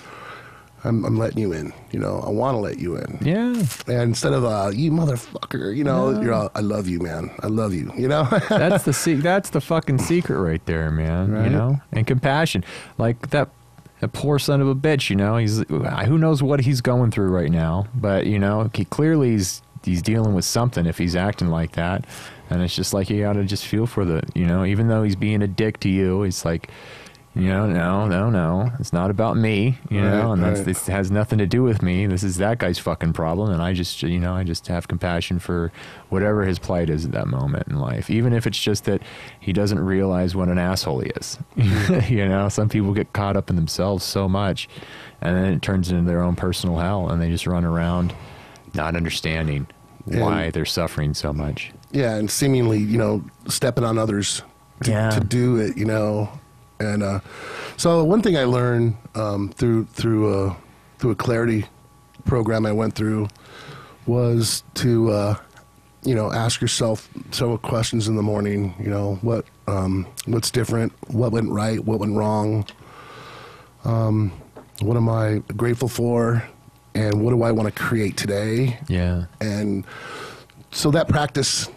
I'm, I'm letting you in. You know, I want to let you in. Yeah. And instead of uh, you motherfucker, you know, Yeah. you're all, I love you, man. I love you. You know. That's the se- that's the fucking secret right there, man. You know? And compassion. Like that that poor son of a bitch, you know. He's who knows what he's going through right now, but you know, he clearly he's he's dealing with something if he's acting like that. And it's just like you got to just feel for the, you know, even though he's being a dick to you, it's like you know, no, no, no. It's not about me, you Right, know, and that's right. this has nothing to do with me. This is that guy's fucking problem, and I just, you know, I just have compassion for whatever his plight is at that moment in life, even if it's just that he doesn't realize what an asshole he is. you know, some people get caught up in themselves so much, and then it turns into their own personal hell, and they just run around not understanding why And- they're suffering so much. yeah, and seemingly, you know, stepping on others to, Yeah. to do it, you know. And uh, so one thing I learned um, through through a through a clarity program I went through was to uh, you know ask yourself several questions in the morning. You know what um, what's different, what went right, what went wrong. Um, what am I grateful for, and what do I want to create today? Yeah. and so that practice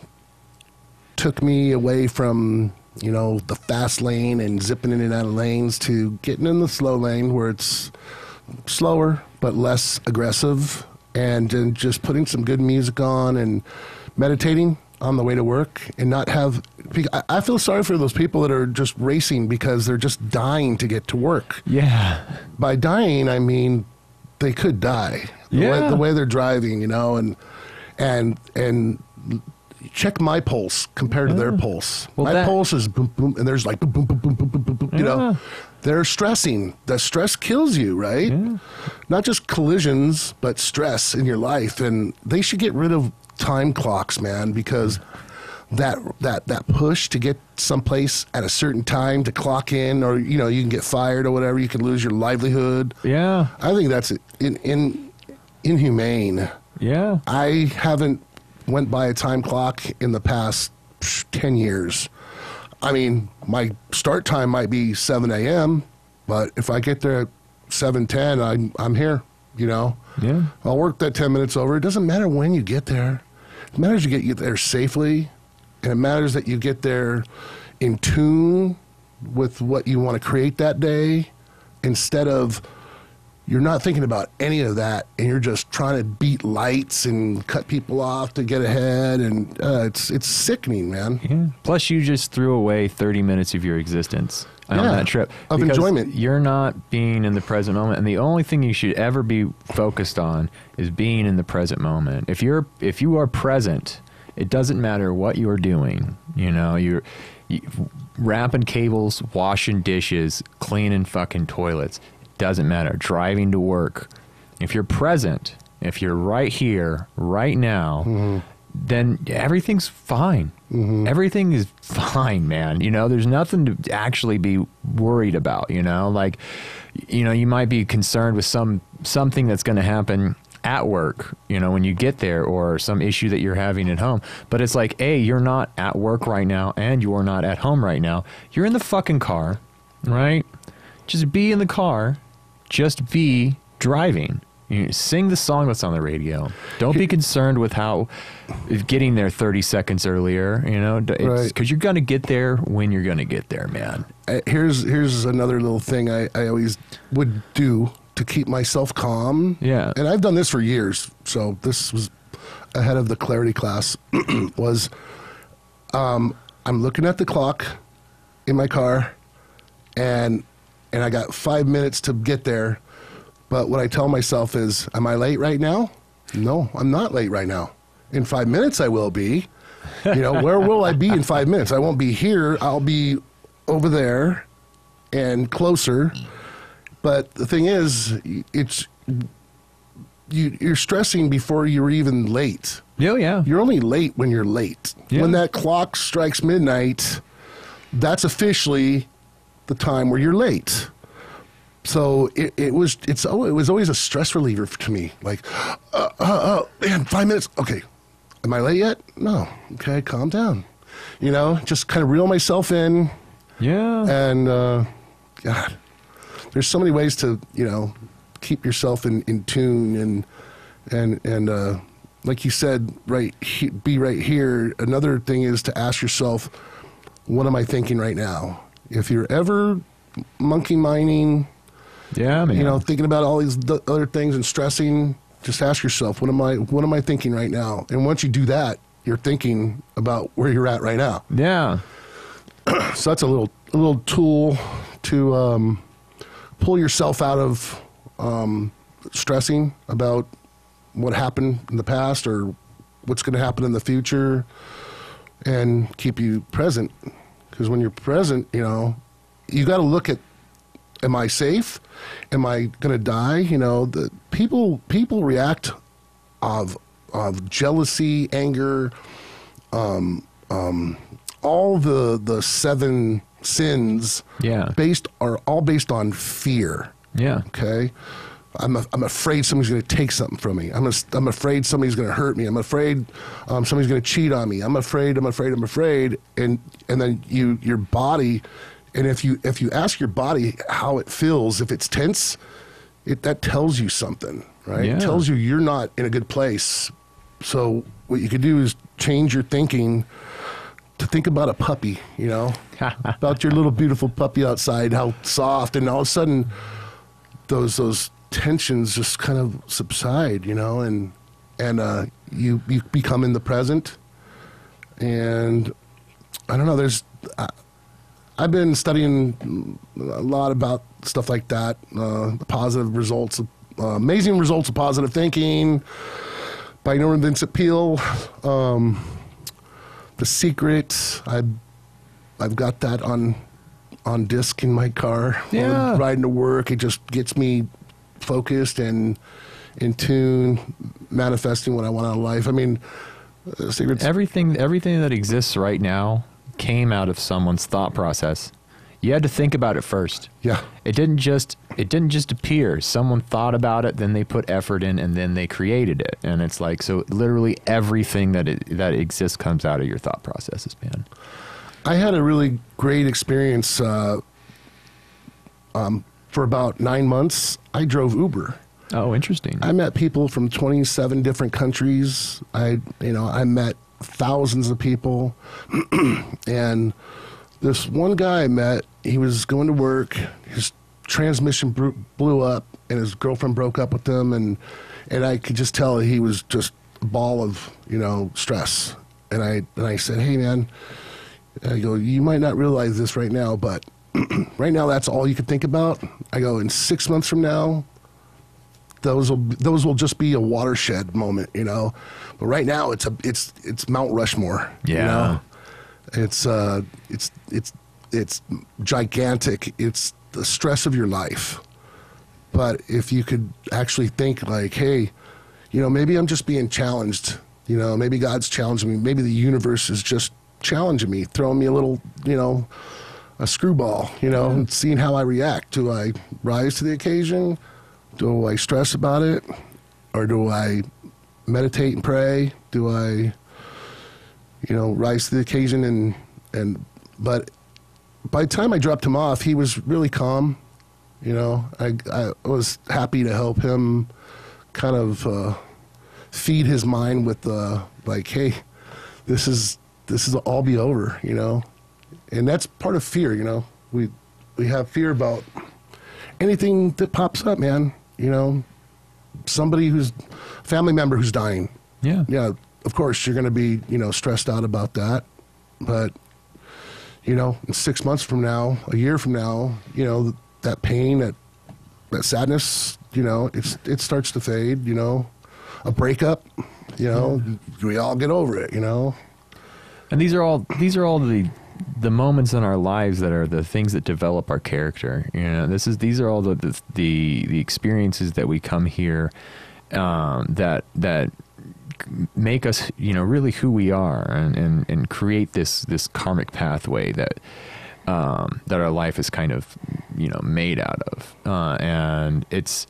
took me away from you know the fast lane and zipping in and out of lanes to getting in the slow lane where it's slower but less aggressive and then just putting some good music on and meditating on the way to work and not have I- i feel sorry for those people that are just racing because they're just dying to get to work Yeah. by dying, I mean they could die. The, way, Yeah. the way they're driving, you know, and and and check my pulse compared to their oh, pulse. Well, my that- pulse is boom boom, and there's like boom boom boom boom boom boom boom. boom You know, they're stressing. The stress kills you, right? Not just collisions, but stress in your life, and they should get rid of time clocks, man, because that that that push to get someplace at a certain time to clock in or you know you can get fired or whatever you can lose your livelihood Yeah. i think that's in, in inhumane Yeah. i haven't went by a time clock in the past 10 years i mean my start time might be 7 a.m but if i get there at 7.10 I'm, I'm here you know Yeah. I'll work that 10 minutes over. It doesn't matter when you get there. It matters you get you there safely, and it matters that you get there in tune with what you want to create that day instead of you're not thinking about any of that and you're just trying to beat lights and cut people off to get ahead and uh, it's it's sickening man Yeah. Plus, you just threw away 30 minutes of your existence on Yeah, that trip. of enjoyment. You're not being in the present moment. And the only thing you should ever be focused on is being in the present moment. If you're, if you are present, it doesn't matter what you're doing. You know, you're you, wrapping cables, washing dishes, cleaning fucking toilets. Doesn't matter. Driving to work. If you're present, if you're right here, right now, mm-hmm. then everything's fine. Mm-hmm. Everything is fine, man. You know, there's nothing to actually be worried about, you know? Like you know, you might be concerned with some something that's going to happen at work, you know, when you get there or some issue that you're having at home. But it's like, "A, you're not at work right now and you're not at home right now. You're in the fucking car, right? Just be in the car. Just be driving. You sing the song that's on the radio. Don't be concerned with how getting there 30 seconds earlier, you know, Right. because you're going to get there when you're going to get there, man. Here's here's another little thing I, I always would do to keep myself calm. Yeah. And I've done this for years, so this was ahead of the clarity class. was um, I'm looking at the clock in my car, and and I got five minutes to get there. But what I tell myself is, am I late right now? No, I'm not late right now. In five minutes, I will be. You know, where will I be in five minutes? I won't be here. I'll be over there and closer. But the thing is, it's you, you're stressing before you're even late. Yeah, oh, yeah. You're only late when you're late. Yeah. When that clock strikes midnight, that's officially the time where you're late. So it, it was it's oh it was always a stress reliever to me. Like, uh, uh, uh, man, five minutes. Okay, am I late yet? No. Okay, calm down. You know, just kind of reel myself in, yeah. and uh, God, there's so many ways to you know keep yourself in, in tune and and and uh, like you said, right, he, be right here. Another thing is to ask yourself, what am I thinking right now? If you're ever monkey mining, yeah, man. you know, thinking about all these th- other things and stressing, just ask yourself, what am I what am I thinking right now? And once you do that, you're thinking about where you're at right now. yeah. So that's a little a little tool to um, pull yourself out of um, stressing about what happened in the past or what's going to happen in the future, and keep you present. Because when you're present, you know, you got to look at: Am I safe? Am I going to die? You know, the people people react of of jealousy, anger, um, um, all the the seven sins Yeah. based are all based on fear Yeah. okay i'm, a, I'm afraid somebody's going to take something from me. I'm, a, I'm afraid somebody's going to hurt me. I'm afraid um, somebody's going to cheat on me. I'm afraid i'm afraid i'm afraid. And and then you your body and if you if you ask your body how it feels if it's tense it that tells you something right? Yeah. it tells you you're not in a good place. So what you could do is change your thinking to think about a puppy, you know, about your little beautiful puppy outside, how soft, and all of a sudden, those those tensions just kind of subside, you know, and and uh, you you become in the present, and I don't know. There's I, I've been studying a lot about stuff like that, uh, the positive results, of, uh, amazing results of positive thinking by Norman Vincent Peale. Um, the Secret. I, I've got that on, on disc in my car. Yeah. riding to work. It just gets me focused and in tune, manifesting what I want out of life. I mean, uh, Secret's everything everything that exists right now came out of someone's thought process. You had to think about it first. yeah, It didn't just it didn't just appear. Someone thought about it, then they put effort in, and then they created it. And it's like so, literally everything that it, that exists comes out of your thought processes, man. I had a really great experience. Uh, um, for about nine months, I drove Uber. Oh, interesting. I met people from 27 different countries. I, you know, I met thousands of people, and this one guy I met, he was going to work. His transmission blew up, and his girlfriend broke up with him, and and I could just tell he was just a ball of you know stress. And I and I said, hey man, uh, I go, you might not realize this right now, but right now that's all you can think about. I go, in six months from now, those will those will just be a watershed moment, you know. But right now, it's a it's it's Mount Rushmore. you Yeah. know? it's uh it's it's it's gigantic. It's the stress of your life. But if you could actually think like, hey, you know, maybe I'm just being challenged. You know, maybe God's challenging me. Maybe the universe is just challenging me, throwing me a little, you know, a screwball, you know, and seeing how I react. Do I rise to the occasion? Do I stress about it? Or do I meditate and pray? Do I, you know, rise to the occasion and, and, but by the time I dropped him off, he was really calm. You know, I, I was happy to help him kind of uh, feed his mind with the like, hey, this is this is all be over, you know, and that's part of fear, you know. We we have fear about anything that pops up, man. You know, somebody who's family member who's dying. Yeah. Yeah, of course you're going to be you know stressed out about that, but you know, in six months from now, a year from now, you know, that pain, that that sadness, you know, it's it starts to fade. You know, a breakup, you know, we all get over it. You know, And these are all these are all the the moments in our lives that are the things that develop our character. You know, this is these are all the the the, the experiences that we come here um, that that make us you know really who we are and and, and create this this karmic pathway that um, that our life is kind of you know made out of uh, and it's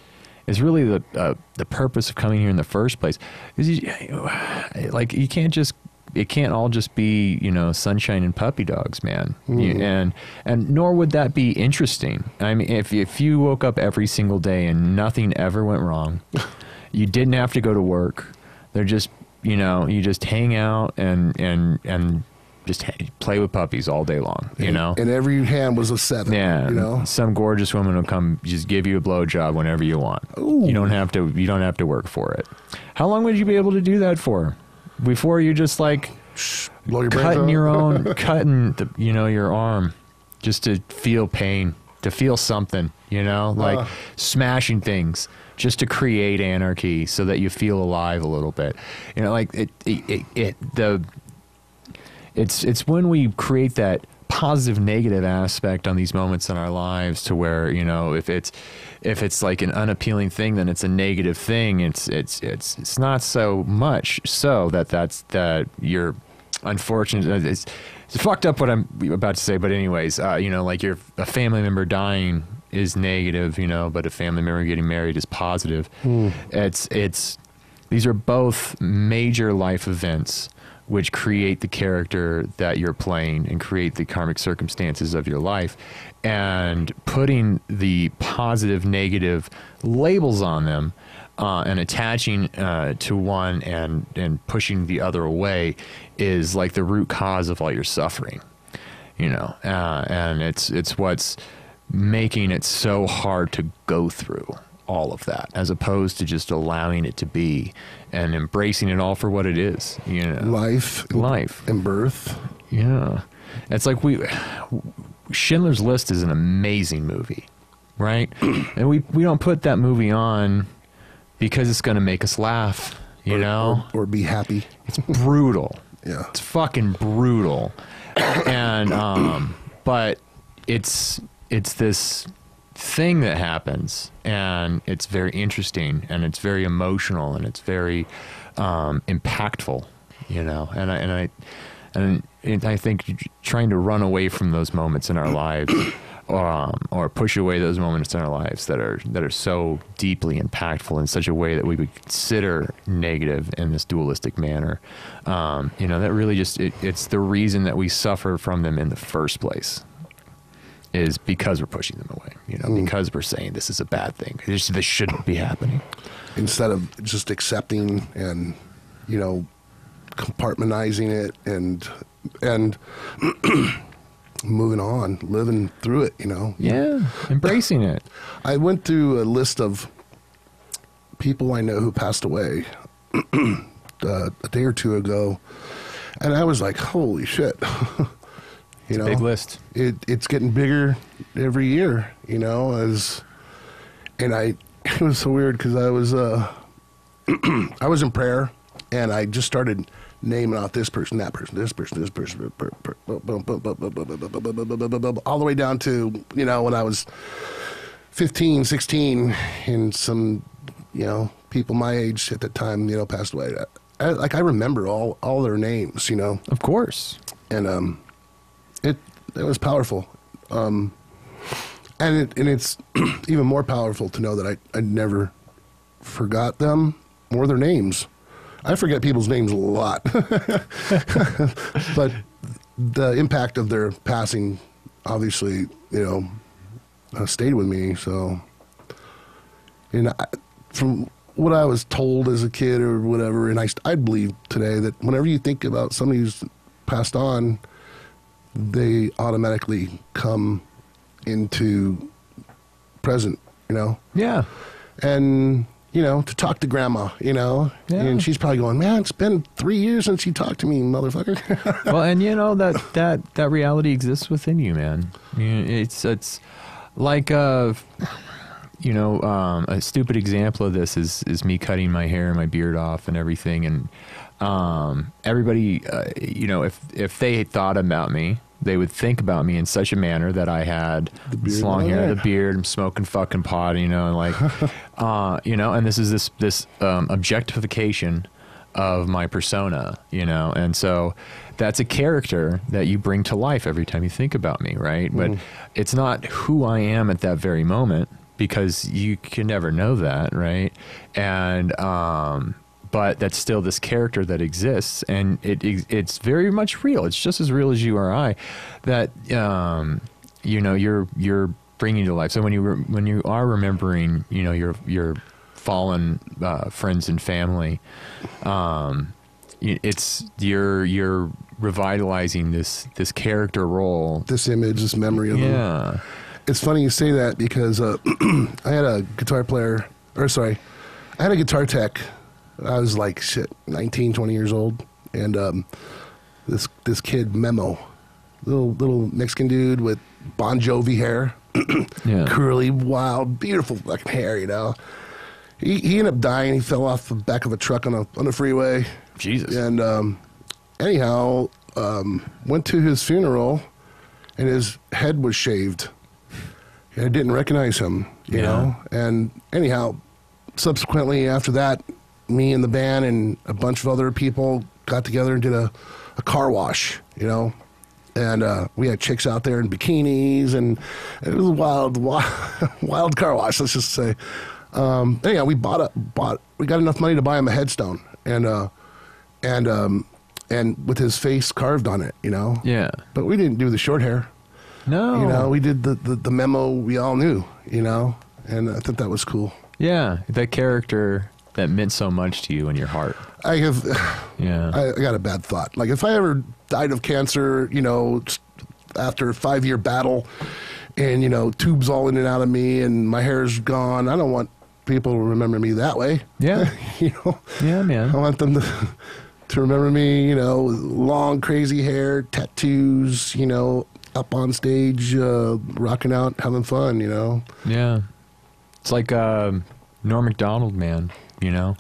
it's really the uh, the purpose of coming here in the first place is you, like you can't just it can't all just be you know sunshine and puppy dogs man You- mm. and and nor would that be interesting i mean if if you woke up every single day and nothing ever went wrong you didn't have to go to work they're just you know you just hang out and and and just play with puppies all day long you know and every hand was a seven. yeah, you know, some gorgeous woman will come just give you a blowjob whenever you want. Ooh. You don't have to. You don't have to work for it. How long would you be able to do that for? Before you just like blow your cutting your own, cutting the, you know your arm, just to feel pain, to feel something. You know, like Uh. smashing things. Just to create anarchy, so that you feel alive a little bit, you know, like it, it, it, it the it's it's when we create that positive negative aspect on these moments in our lives to where you know if it's if it's like an unappealing thing then it's a negative thing. It's it's it's it's not so much so that that's that you're unfortunate. It's, it's fucked up what i'm about to say but anyways uh, you know like your a family member dying is negative you know but a family member getting married is positive. It's it's these are both major life events which create the character that you're playing and create the karmic circumstances of your life. And putting the positive, negative labels on them uh, and attaching uh, to one and, and pushing the other away is like the root cause of all your suffering you know uh, and it's it's what's making it so hard to go through all of that as opposed to just allowing it to be and embracing it all for what it is you know life, Life. and birth. yeah it's like we schindler's list is an amazing movie right? And we we don't put that movie on because it's going to make us laugh you or, know? or, or be happy. it's brutal. Yeah. it's fucking brutal. And um but it's it's this thing that happens and it's very interesting and it's very emotional and it's very um impactful you know? And i and i and it- i think trying to run away from those moments in our lives um, or push away those moments in our lives that are that are so deeply impactful in such a way that we would consider negative in this dualistic manner. Um, you know, that really just it, it's the reason that we suffer from them in the first place is because we're pushing them away. You know, because we're saying this is a bad thing. This, this shouldn't be happening. Instead of just accepting and, you know, compartmentalizing it and and moving on, living through it. You know. Yeah, embracing it. I went through a list of people I know who passed away uh, a day or two ago, and I was like, "Holy shit!" you know, Big list. It it's getting bigger every year. You know, as and I it was so weird because I was uh I was in prayer and I just started naming off this person, that person, this person, this person, all the way down to, you know, when I was 15, 16, and some, you know, people my age at the time, you know, passed away. I, like I remember all all their names, you know. Of course. And um, it it was powerful. Um, and it and it's even more powerful to know that I I never forgot them or their names. I forget people's names a lot, but the impact of their passing, obviously, you know, uh, stayed with me. So, and I, from what I was told as a kid or whatever, and I I believe today that whenever you think about somebody who's passed on, they automatically come into present, you know, Yeah. and you know to talk to grandma, you know, Yeah. and she's probably going, man, it's been three years since you talked to me, motherfucker. well, and you know that that that reality exists within you, man. It's it's like uh, you know, um, a stupid example of this is is me cutting my hair and my beard off and everything, and um, everybody, uh, you know, if if they thought about me. They would think about me in such a manner that I had this long hair, the beard, I'm smoking fucking pot, you know, and like, uh, you know, and this is this this um, objectification of my persona, you know, and so that's a character that you bring to life every time you think about me, right? But it's not who I am at that very moment because you can never know that, right? And um, but that's still this character that exists, and it it's very much real. It's just as real as you or I. That um, you know you're you're bringing to life. So when you re- when you are remembering, you know your your fallen uh, friends and family, um, it's you're you're revitalizing this this character role. this image, this memory of them. Yeah, It's funny you say that because uh, I had a guitar player, or sorry, I had a guitar tech. I was like shit, 19, 20 years old, and um, this this kid Memo, little little Mexican dude with Bon Jovi hair, yeah. curly, wild, beautiful fucking hair, you know. He he ended up dying. He fell off the back of a truck on a on a freeway. Jesus. And um, anyhow, um, went to his funeral, and his head was shaved. I didn't recognize him, you Yeah. know. And anyhow, subsequently after that, me and the band and a bunch of other people got together and did a, a car wash, you know. And uh, we had chicks out there in bikinis, and it was a wild, wild, wild car wash. Let's just say. Um, anyhow, we bought a bought. We got enough money to buy him a headstone, and uh, and um, and with his face carved on it, you know. Yeah. But we didn't do the short hair. No. You know, we did the, the, the memo we all knew, you know, and I thought that was cool. Yeah, that character that meant so much to you in your heart. I have, Yeah. I, got a bad thought. Like if I ever died of cancer, you know, after a five year battle, and you know, tubes all in and out of me, and my hair's gone, I don't want people to remember me that way. Yeah. you know, yeah, man. I want them to to remember me, you know, long crazy hair, tattoos, you know, up on stage, uh, rocking out, having fun, you know. Yeah. It's like um Norm Macdonald, man. You know,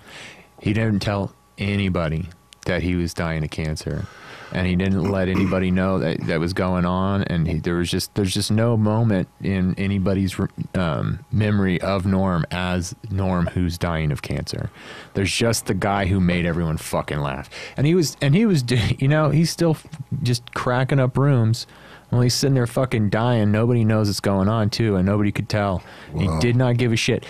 he didn't tell anybody that he was dying of cancer, and he didn't let anybody know that that was going on. And he, there was just there's just no moment in anybody's um, memory of Norm as Norm who's dying of cancer. There's just the guy who made everyone fucking laugh, and he was and he was you know he's still just cracking up rooms. Well, he's sitting there fucking dying. Nobody knows what's going on, too, and nobody could tell. He did not give a shit.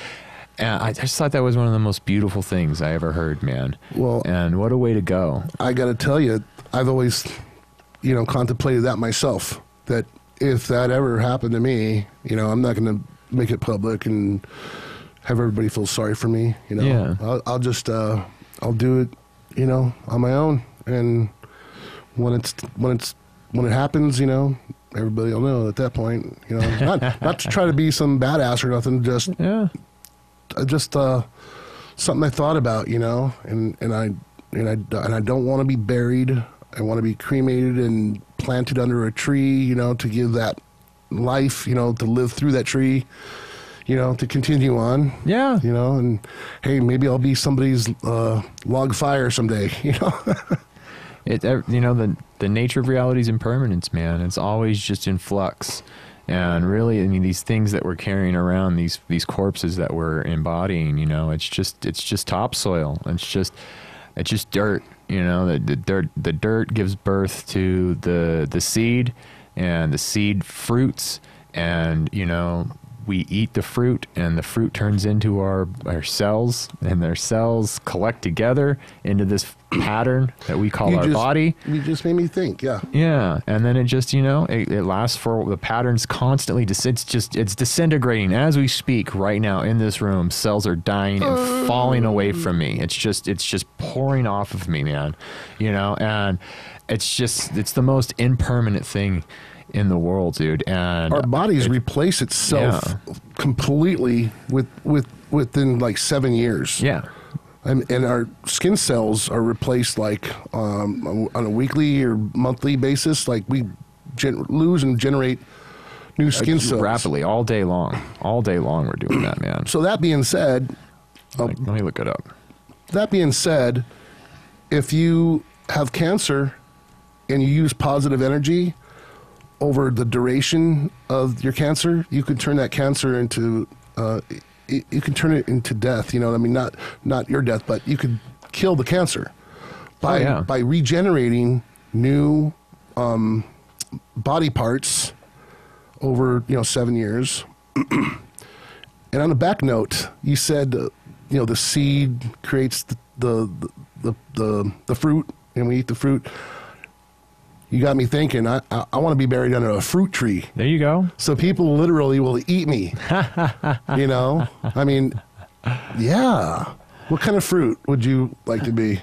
And I just thought that was one of the most beautiful things I ever heard, man. Well- and what a way to go. I got to tell you, I've always, you know, contemplated that myself. That if that ever happened to me, you know, I'm not going to make it public and have everybody feel sorry for me. You know, Yeah. I'll, I'll just, uh, I'll do it, you know, on my own. And when it's when it's when it happens, you know, everybody will know at that point. You know, not not to try to be some badass or nothing. Just Yeah, just uh, something I thought about, you know, and and I and I and I don't want to be buried. I want to be cremated and planted under a tree, you know, to give that life, you know, to live through that tree, you know, to continue on. yeah, You know, and hey, maybe I'll be somebody's uh, log fire someday. You know, it. You know the the nature of reality is impermanence, man. It's always just in flux. And really, I mean, these things that we're carrying around, these these corpses that we're embodying, you know, it's just it's just topsoil. It's just it's just dirt. You know, the, the dirt the dirt gives birth to the the seed, and the seed fruits, and you know we eat the fruit, and the fruit turns into our our cells, and their cells collect together into this pattern that we call You our just- body. You just made me think. Yeah. Yeah, and then it just you know it, it lasts for the patterns constantly. Dis- it's just it's disintegrating as we speak right now in this room. Cells are dying and falling away from me. It's just it's just pouring off of me, man. You know, and it's just it's the most impermanent thing in the world, dude. And Our bodies replace itself Yeah. completely with with within like seven years. yeah, and, and our skin cells are replaced like um, on a weekly or monthly basis. Like we gen- lose and generate new skin cells rapidly all day long, all day long we're doing that, man. So that being said, Like, let me look it up. that being said, if you have cancer and you use positive energy over the duration of your cancer, you can turn that cancer into uh, you can turn it into death. You know, what I mean, not not your death, but you could kill the cancer by Oh, yeah. by regenerating new um, body parts over you know seven years. And on a back note, you said, uh, you know, the seed creates the the, the the the fruit, and we eat the fruit. You got me thinking. I I, I want to be buried under a fruit tree, There you go. so people literally will eat me. you know, I mean, yeah. What kind of fruit would you like to be?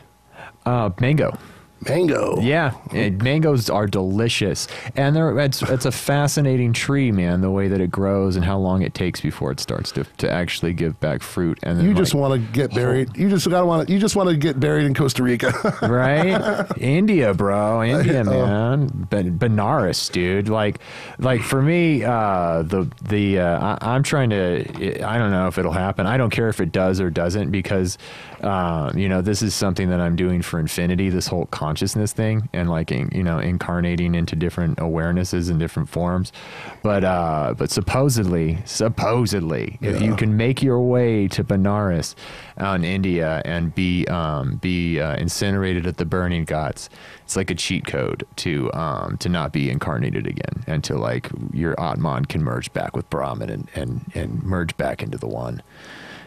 Uh, mango. Mango. Yeah, and mangoes are delicious, and they're it's it's a fascinating tree, man. The way that it grows and how long it takes before it starts to to actually give back fruit. And then You just like- want to get buried. You just gotta want. You just want to get buried in Costa Rica. right? India, bro, India, Oh. man, ben- Benares, dude. Like, like for me, uh, the the uh, I, I'm trying to. I don't know if it'll happen. I don't care if it does or doesn't because, uh, you know, this is something that I'm doing for infinity. This whole consciousness thing and like, in, you know, incarnating into different awarenesses and different forms. But uh, but supposedly, supposedly, if you can make your way to Benares out in India and be um, be uh, incinerated at the burning ghats, it's like a cheat code to um, to not be incarnated again and to like your Atman can merge back with Brahman and, and, and merge back into the one.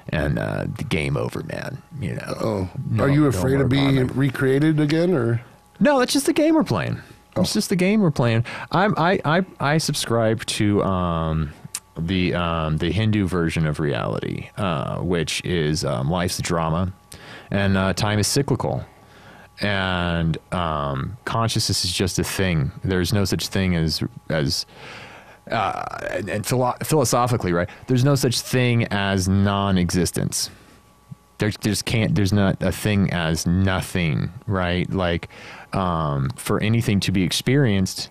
And uh, the game over, man. You know. Oh, No- are you afraid of being recreated again, or? No, that's just the game we're playing. It's Oh. just the game we're playing. I'm I I, I subscribe to um, the um, the Hindu version of reality, uh, which is um, life's a drama, and uh, time is cyclical, and um, consciousness is just a thing. There's no such thing as as uh, and, and philo- philosophically, right? There's no such thing as non-existence. There just can't there's not a thing as nothing right? Like um, for anything to be experienced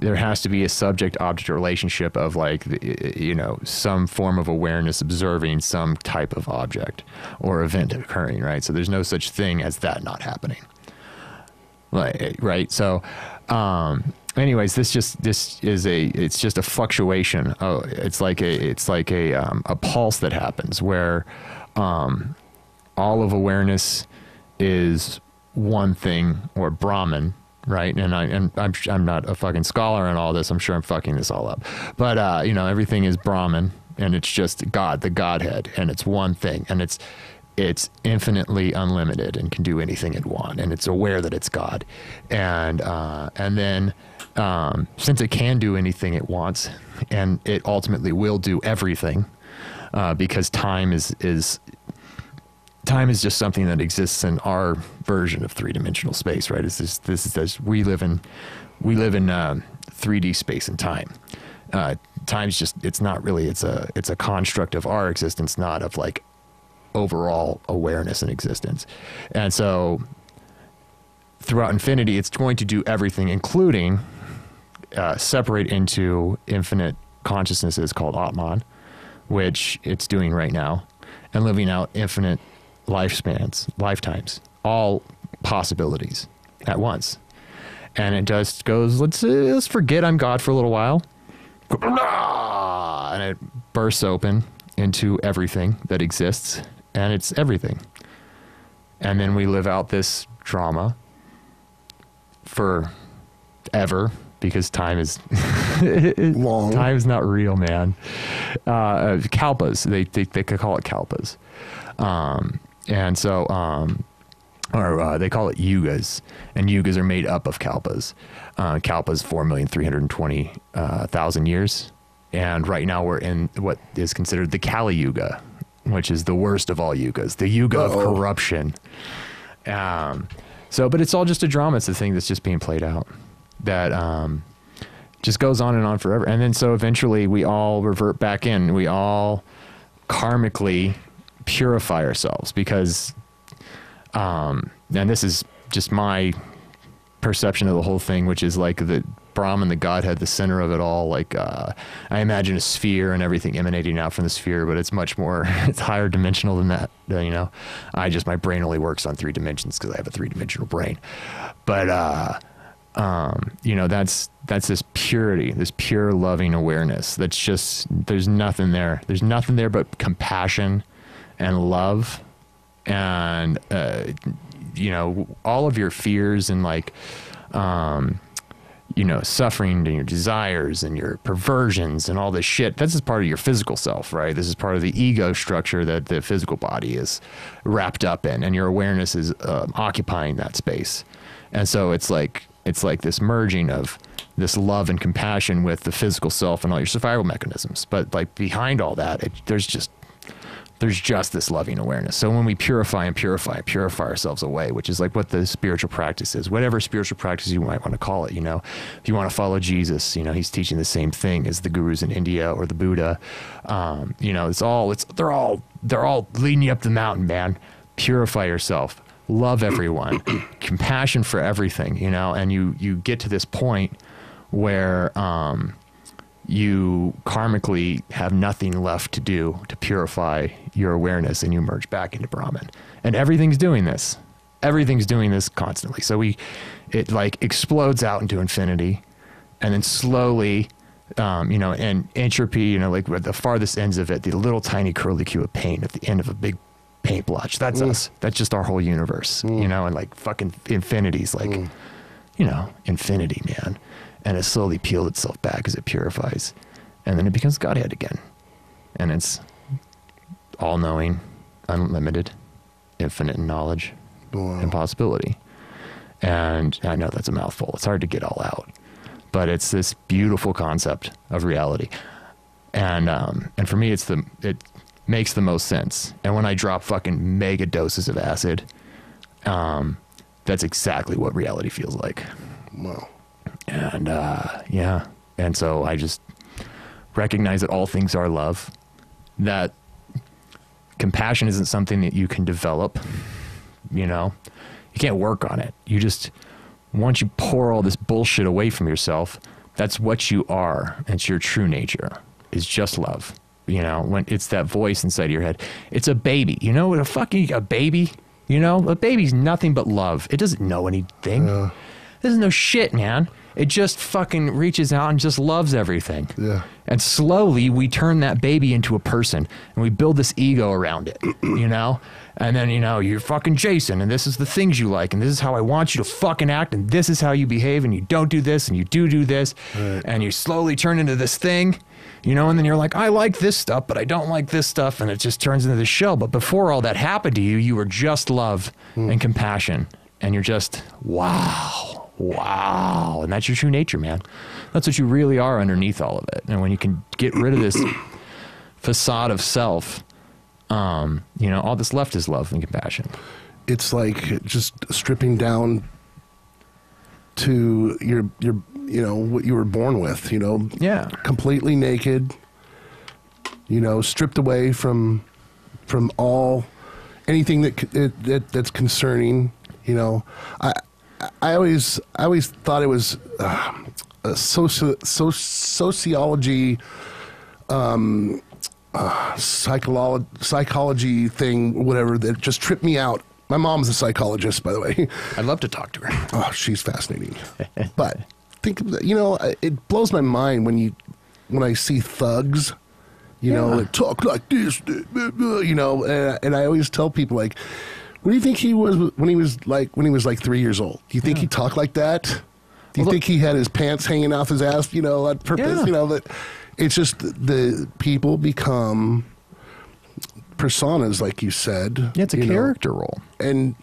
there has to be a subject object relationship of like you know some form of awareness observing some type of object or event occurring right? So there's no such thing as that not happening. Like right? So um anyways this just this is a it's just a fluctuation oh it's like a it's like a um, a pulse that happens where um all of awareness is one thing or Brahman, right? And I and I'm I'm not a fucking scholar in all this. I'm sure I'm fucking this all up, but uh, you know everything is Brahman, and it's just God, the Godhead, and it's one thing, and it's it's infinitely unlimited and can do anything it want, and it's aware that it's God, and uh, and then um, since it can do anything it wants, and it ultimately will do everything, uh, because time is is time is just something that exists in our version of three dimensional space, right? It's just, this is this, we live in we live in um, 3D space and time. Uh, time's just it's not really it's a it's a construct of our existence, not of like overall awareness and existence. And so throughout infinity, it's going to do everything, including uh, separate into infinite consciousnesses called Atman, which it's doing right now, and living out infinite lifespans, lifetimes, all possibilities at once. And it just goes, let's, uh, let's forget I'm God for a little while. And it bursts open into everything that exists, and it's everything. And then we live out this drama for ever because time is Long. Time's not real, man. Uh, kalpas, they, they they could call it kalpas, um, and so um, or uh, they call it yugas, and yugas are made up of kalpas. Uh, kalpas four million three hundred twenty uh, years, and right now we're in what is considered the Kali Yuga, which is the worst of all yugas, the yuga of Uh-oh. corruption. Um, so, but it's all just a drama. It's a thing that's just being played out that um, just goes on and on forever. And then so eventually we all revert back in. We all karmically purify ourselves because, um, and this is just my perception of the whole thing, which is like the Brahman, the Godhead, the center of it all. Like uh, I imagine a sphere and everything emanating out from the sphere, but it's much more, it's higher dimensional than that. uh, You know, I just my brain only works on three dimensions because I have a three dimensional brain. But uh, um, you know, that's that's this purity, this pure loving awareness. That's just there's nothing there. There's nothing there but compassion and love and uh, you know all of your fears and like um, you know suffering and your desires and your perversions and all this shit this is part of your physical self right this is part of the ego structure that the physical body is wrapped up in and your awareness is um, occupying that space and so it's like it's like this merging of this love and compassion with the physical self and all your survival mechanisms but like behind all that it, there's just there's just this loving awareness. So when we purify and purify purify ourselves away, which is like what the spiritual practice is, whatever spiritual practice you might want to call it, you know, if you want to follow Jesus, you know, he's teaching the same thing as the gurus in India or the Buddha. Um, you know, it's all, it's, they're all, they're all leading you up the mountain, man. Purify yourself, love everyone, compassion for everything, you know, and you, you get to this point where, um, you karmically have nothing left to do to purify your awareness and you merge back into Brahman. And everything's doing this. Everything's doing this constantly. So we, it like explodes out into infinity and then slowly, um, you know, and entropy, you know, like at the farthest ends of it, the little tiny curlicue of pain at the end of a big paint blotch. That's mm. us. That's just our whole universe, you mm. know, and like fucking infinities, like, mm. you know, infinity, man. And it slowly peeled itself back as it purifies. And then it becomes Godhead again. And it's all knowing, unlimited, infinite in knowledge Wow. and possibility. And I know that's a mouthful. It's hard to get all out. But it's this beautiful concept of reality. And um, and for me it's the it makes the most sense. And when I drop fucking mega doses of acid, um, that's exactly what reality feels like. Wow. and uh, yeah. And so i just recognize that all things are love that compassion isn't something that you can develop you know? You can't work on it. You just once you pour all this bullshit away from yourself that's what you are. It's your true nature. Is just love you know when it's that voice inside your head it's a baby you know what a fucking a baby you know a baby's nothing but love it doesn't know anything Yeah. this is no shit, man. It just fucking reaches out and just loves everything. Yeah. And slowly we turn that baby into a person and we build this ego around it, you know? And then, you know, you're fucking Jason and this is the things you like and this is how I want you to fucking act and this is how you behave and you don't do this and you do do this. Right. And you slowly turn into this thing, you know? And then you're like, I like this stuff, but I don't like this stuff. And it just turns into this shell. But before all that happened to you, you were just love and compassion. And you're just, wow, wow. And that's your true nature, man. That's what you really are underneath all of it. And when you can get rid of this facade of self, um, you know, all that's left is love and compassion. It's like just stripping down to your your you know what you were born with. You know, Yeah. completely naked. You know, stripped away from from all anything that, c- it, that that's concerning. You know, I I always I always thought it was uh, a soci, so, sociology um, uh, psychology psychology thing whatever that just tripped me out. My mom's a psychologist, by the way. I'd love to talk to her. Oh, she's fascinating. but think of that, you know, it blows my mind when you when I see thugs, you know, Yeah. that talk like this, you know, and, and I always tell people like, what do you think he was when he was like when he was like three years old? Do you think he talked like that? Do you Well, think he had his pants hanging off his ass, you know, on purpose? Yeah. You know, that it's just the, the people become personas, like you said. Yeah, it's a you know, character role. and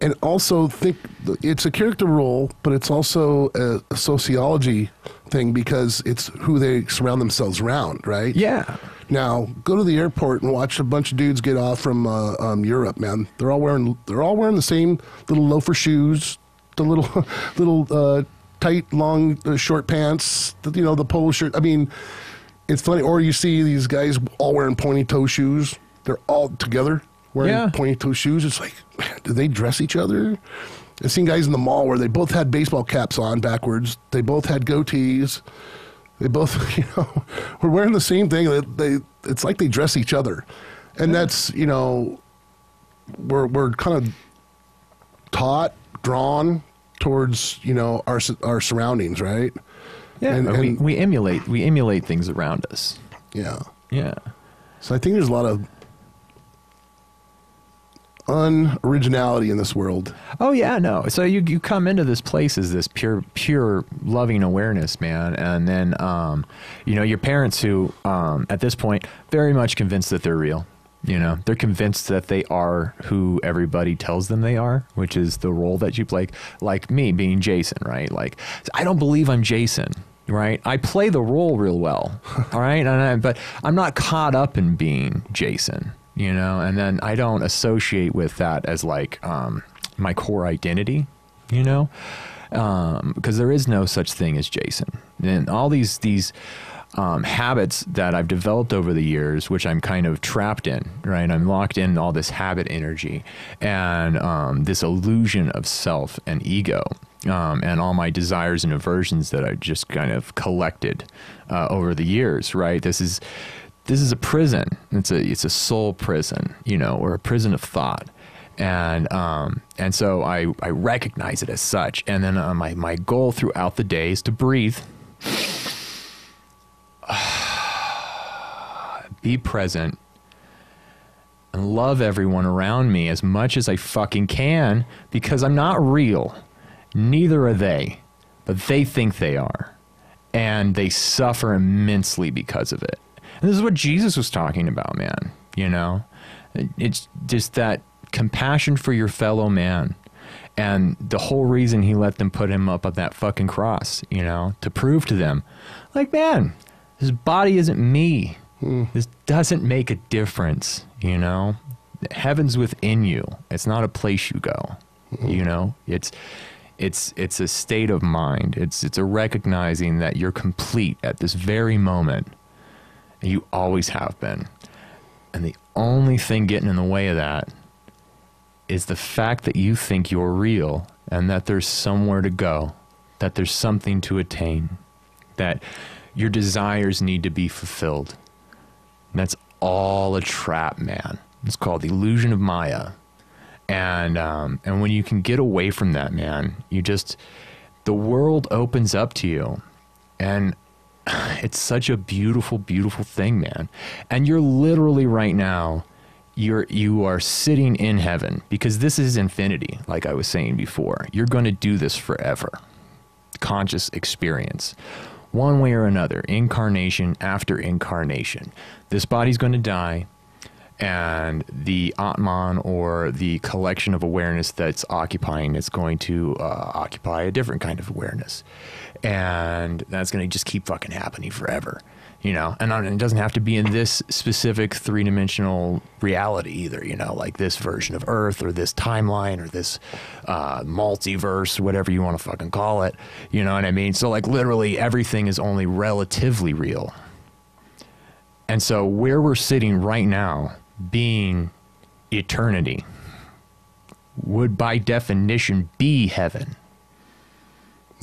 and also think it's a character role, but it's also a, a sociology thing because it's who they surround themselves around, right? Yeah. Now, go to the airport and watch a bunch of dudes get off from uh, um, Europe, man. They're all wearing they're all wearing the same little loafer shoes, the little little uh, tight, long, uh, short pants. The, you know, the polo shirt. I mean, it's funny. Or you see these guys all wearing pointy toe shoes. They're all together wearing Yeah. pointy toe shoes. It's like, do they dress each other? I've seen guys in the mall where they both had baseball caps on backwards. They both had goatees. They both, you know, were wearing the same thing. They, they it's like they dress each other, and that's you know, we're we're kind of taught, drawn towards you know our our surroundings, right? Yeah. And- we, we emulate we emulate things around us. Yeah. Yeah. So I think there's a lot of unoriginality in this world. Oh yeah, no. So you you come into this place as this pure pure loving awareness, man, and then um, you know your parents who um, at this point very much convinced that they're real. You know, they're convinced that they are who everybody tells them they are, which is the role that you play. Like me being Jason, right? Like I don't believe I'm Jason. Right, I play the role real well, all right, and I, but I'm not caught up in being Jason, you know. And then I don't associate with that as like um, my core identity, you know, because there is no such thing as Jason. And all these these um, habits that I've developed over the years, which I'm kind of trapped in, right? I'm locked in all this habit energy and um, this illusion of self and ego. Um, and all my desires and aversions that I just kind of collected uh, over the years, right? This is this is a prison. It's a it's a soul prison, you know, or a prison of thought and um, and so I, I recognize it as such. And then uh, my my goal throughout the day is to breathe, be present, and love everyone around me as much as I fucking can because I'm not real. Neither are they, but they think they are, and they suffer immensely because of it. This is what Jesus was talking about, man. You know, it's just that compassion for your fellow man. And the whole reason he let them put him up on that fucking cross, you know, to prove to them, like, man, his body isn't me. Hmm. This doesn't make a difference, you know. Heaven's within you. It's not a place you go. Hmm. You know, it's it's it's a state of mind. It's it's a recognizing that you're complete at this very moment. You always have been. And the only thing getting in the way of that is the fact that you think you're real and that there's somewhere to go, that there's something to attain, that your desires need to be fulfilled. And that's all a trap, man. It's called the illusion of Maya. And um, and when you can get away from that, man, you just the world opens up to you. And it's such a beautiful, beautiful thing, man. And you're literally right now, you're you are sitting in heaven because this is infinity, like I was saying before. You're going to do this forever. Conscious experience. One way or another, incarnation after incarnation. This body's going to die, and the Atman or the collection of awareness that's occupying is going to uh, occupy a different kind of awareness. And that's going to just keep fucking happening forever, you know? And it doesn't have to be in this specific three dimensional reality either, you know, like this version of Earth or this timeline or this uh, multiverse, whatever you want to fucking call it. You know what I mean? So, like, literally everything is only relatively real. And so, where we're sitting right now, being eternity, would by definition be heaven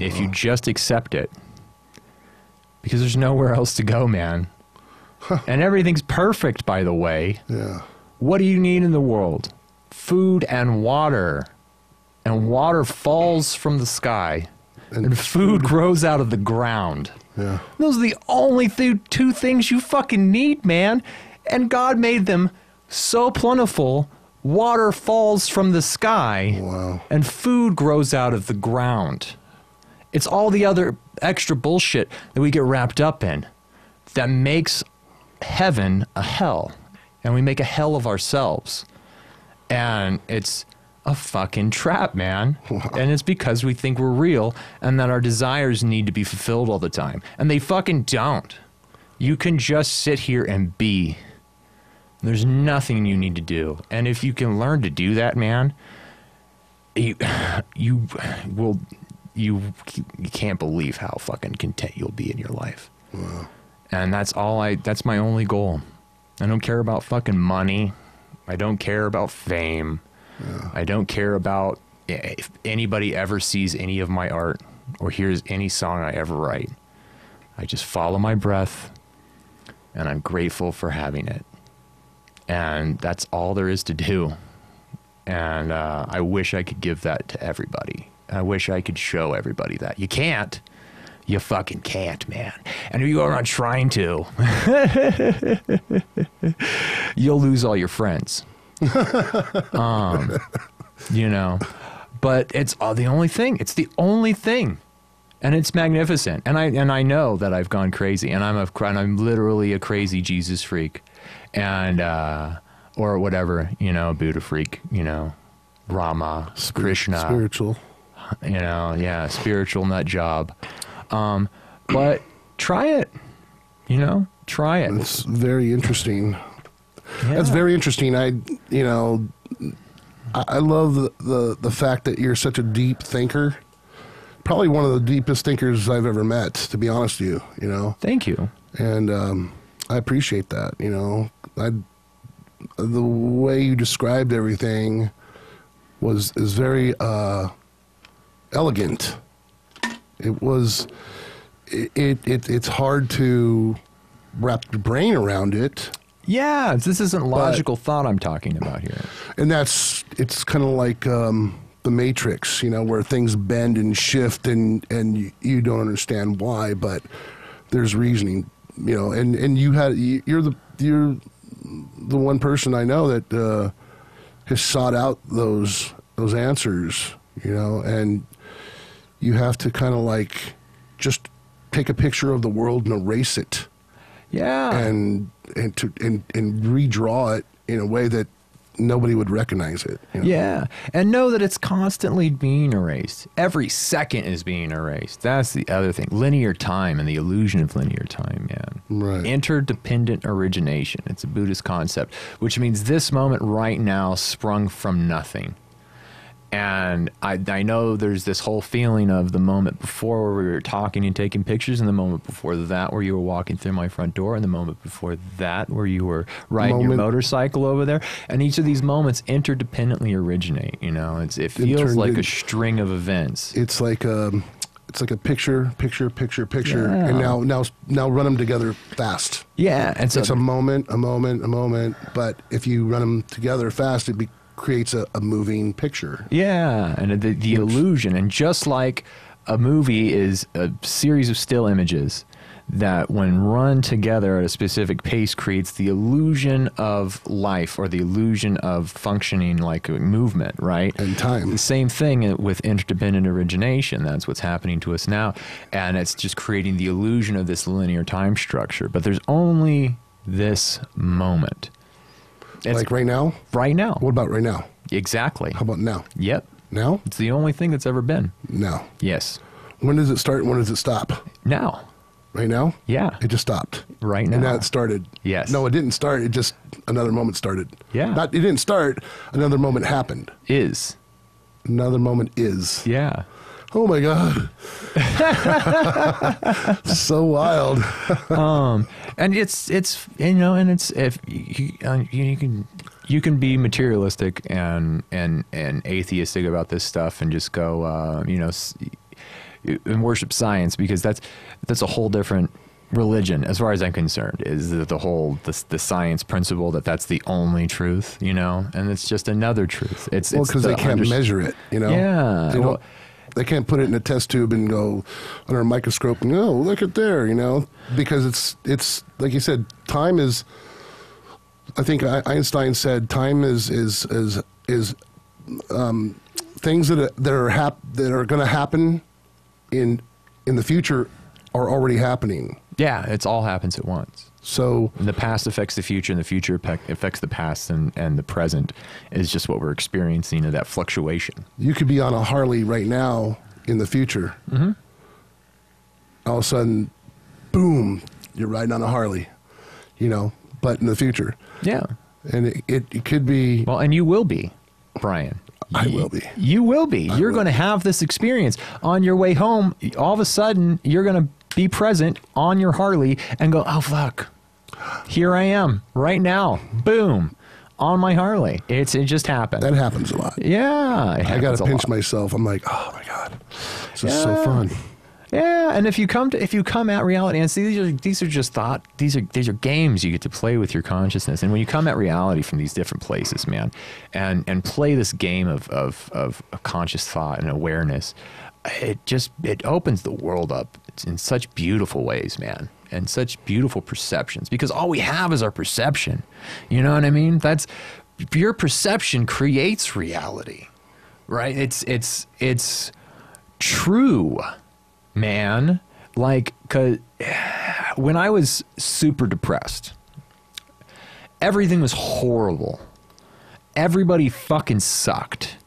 if you uh-huh. just accept it. Because there's nowhere else to go, man. and everything's perfect, by the way. Yeah. What do you need in the world? Food and water. And water falls from the sky. And And, food grows out of the ground. Yeah. Those are the only th- two things you fucking need, man. And God made them so plentiful. Water falls from the sky, Wow. and food grows out of the ground. It's all the other extra bullshit that we get wrapped up in that makes heaven a hell. And we make a hell of ourselves. And it's a fucking trap, man. And it's because we think we're real and that our desires need to be fulfilled all the time. And they fucking don't. You can just sit here and be. There's nothing you need to do. And if you can learn to do that, man, you, you will you you can't believe how fucking content you'll be in your life. And that's all I that's my only goal. I don't care about fucking money. I don't care about fame. I don't care about if anybody ever sees any of my art or hears any song I ever write. I just follow my breath and I'm grateful for having it. And that's all there is to do. And uh, I wish I could give that to everybody. I wish I could show everybody that. You can't. You fucking can't, man. And if you go around trying to, you'll lose all your friends. um, you know, but it's uh, the only thing. It's the only thing, and it's magnificent. And I and I know that I've gone crazy, and I'm a and I'm literally a crazy Jesus freak, and uh, or whatever you know, Buddha freak, you know, Rama, Krishna, Spiritual. You know, yeah, spiritual nut job. Um, but try it, you know, try it. It's very interesting. Yeah. That's very interesting. I, you know, I, I love the, the the fact that you're such a deep thinker. Probably one of the deepest thinkers I've ever met. To be honest with you, you know, Thank you. and um, I appreciate that. You know, I the way you described everything was is very uh, elegant. It was it, it, it it's hard to wrap your brain around it. Yeah, this isn't logical thought I'm talking about here. and that's it's kind of like um, the Matrix, you know, where things bend and shift, and and you, you don't understand why, but there's reasoning, you know, and and you had you- you're the you're the one person I know that uh, has sought out those those answers, you know, and you have to kind of like just take a picture of the world and erase it Yeah. and and to and, and redraw it in a way that nobody would recognize it. you know? Yeah, and know that it's constantly being erased. Every second is being erased. That's the other thing. Linear time and the illusion of linear time, man. Right. Interdependent origination. It's a Buddhist concept, which means this moment right now sprung from nothing. And I, I know there's this whole feeling of the moment before where we were talking and taking pictures, and the moment before that where you were walking through my front door, and the moment before that where you were riding your motorcycle over there. And each of these moments interdependently originate. You know, it's it feels like a string of events. It's like um, it's like a picture, picture, picture, picture, Yeah. and now now now run them together fast. yeah, and so it's a moment, a moment, a moment. But if you run them together fast, it be, creates a, a moving picture. Yeah, and the the illusion, and just like a movie is a series of still images that, when run together at a specific pace, creates the illusion of life or the illusion of functioning like a movement, right? And time. The same thing with interdependent origination. That's what's happening to us now, and it's just creating the illusion of this linear time structure. But there's only this moment. It's like right now. right now. What about right now? Exactly. How about now? Yep. Now? It's the only thing that's ever been. Now. Yes. When does it start? and When does it stop? Now. Right now? Yeah. It just stopped. Right And now now. it started. Yes. No, it didn't start. It just another moment started. Yeah. Not it didn't start. Another moment happened. Is. Another moment is. Yeah. Oh my god. so wild. Um, and it's it's you know, and it's if you, uh, you, you can you can be materialistic and and and atheistic about this stuff and just go uh, you know s- and worship science because that's that's a whole different religion as far as I'm concerned is the, the whole the, the science principle that that's the only truth you know and it's just another truth it's Well, because the they can't under- measure it, you know. Yeah, well- they can't put it in a test tube and go under a microscope and oh, look at there, you know, because it's it's like you said, time is. I think Einstein said time is is is is um, things that are, that are hap- that are going to happen in in the future are already happening. Yeah, it's all happens at once. So And the past affects the future, and the future affects the past, and, and the present is just what we're experiencing of that fluctuation. you could be on a Harley right now in the future. Mm-hmm. All of a sudden, boom, you're riding on a Harley, you know, but in the future. Yeah. And it, it, it could be, Well, and you will be, Brian. I will be. You will be. you're going to have this experience on your way home. All of a sudden, you're going to be present on your Harley and go, "Oh fuck, here I am right now." Boom, on my Harley. It's it just happened. that happens a lot. yeah, I gotta pinch lot. myself. I'm like, oh my God, this is so fun. Yeah, and if you come to if you come at reality and see these are these are just thought these are these are games you get to play with your consciousness and when you come at reality from these different places, man, and and play this game of of of conscious thought and awareness, it just it opens the world up in such beautiful ways, man, and such beautiful perceptions because all we have is our perception. You know what I mean? That's your perception creates reality, right? It's it's it's true man. Like, cause when I was super depressed, everything was horrible. Everybody fucking sucked.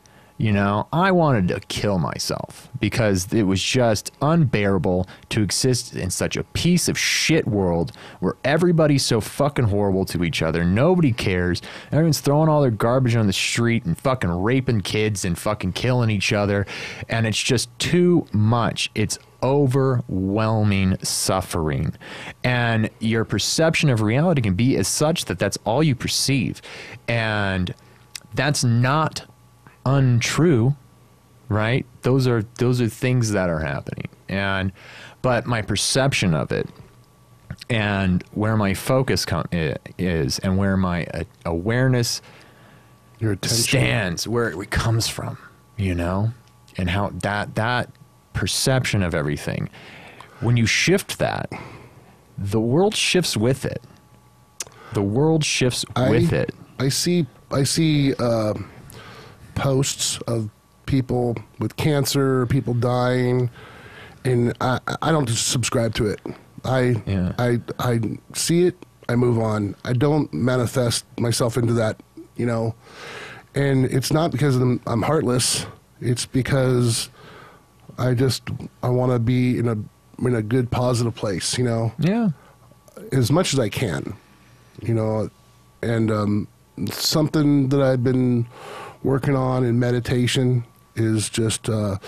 You know, I wanted to kill myself because it was just unbearable to exist in such a piece of shit world where everybody's so fucking horrible to each other. Nobody cares. Everyone's throwing all their garbage on the street and fucking raping kids and fucking killing each other. And it's just too much. It's overwhelming suffering. And your perception of reality can be as such that that's all you perceive. And that's not untrue right? Those are those are things that are happening. And but my perception of it and where my focus com- is and where my uh, awareness Your stands where it comes from you know? And how that that perception of everything. When you shift that the world shifts with it. The world shifts I- with it. I see I see uh, posts of people with cancer, people dying, and I, I don't subscribe to it. I Yeah. I I see it, I move on. I don't manifest myself into that, you know. And it's not because I'm, I'm heartless. It's because I just I want to be in a in a good positive place, you know yeah as much as I can, you know, and um, something that I've been working on in meditation is just uh,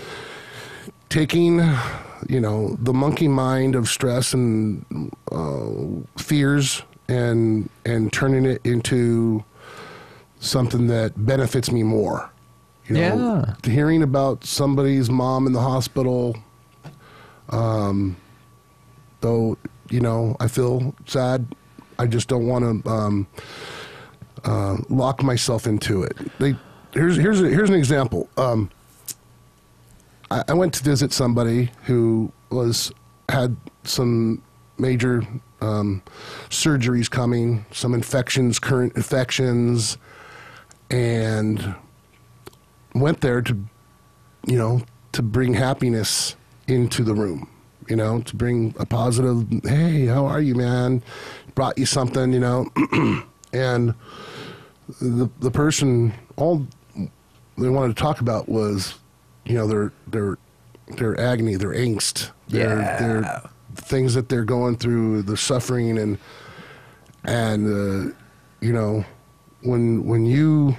taking, you know, the monkey mind of stress and uh, fears and and turning it into something that benefits me more. You know, Yeah. hearing about somebody's mom in the hospital though you know I feel sad. I just don't want to um, uh, lock myself into it. They, here's here's a, here's an example. Um, I, I went to visit somebody who was had some major um, surgeries coming, some infections, current infections, and went there to you know, to bring happiness into the room, you know, to bring a positive, hey, how are you, man? Brought you something, you know, and the the person all they wanted to talk about was, you know, their their their agony, their angst, their Yeah. their things that they're going through, the suffering, and and uh, you know, when when you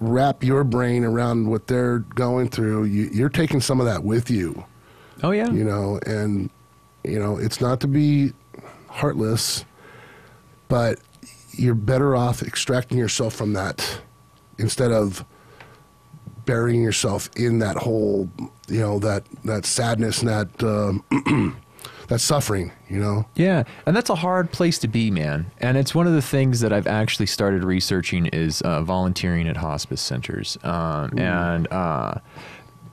wrap your brain around what they're going through, you, you're taking some of that with you, oh yeah you know, and, you know, it's not to be heartless, but you're better off extracting yourself from that instead of burying yourself in that whole, you know, that, that sadness and that, um, that suffering, you know? Yeah, and that's a hard place to be, man. And it's one of the things that I've actually started researching is uh, volunteering at hospice centers, um, and uh,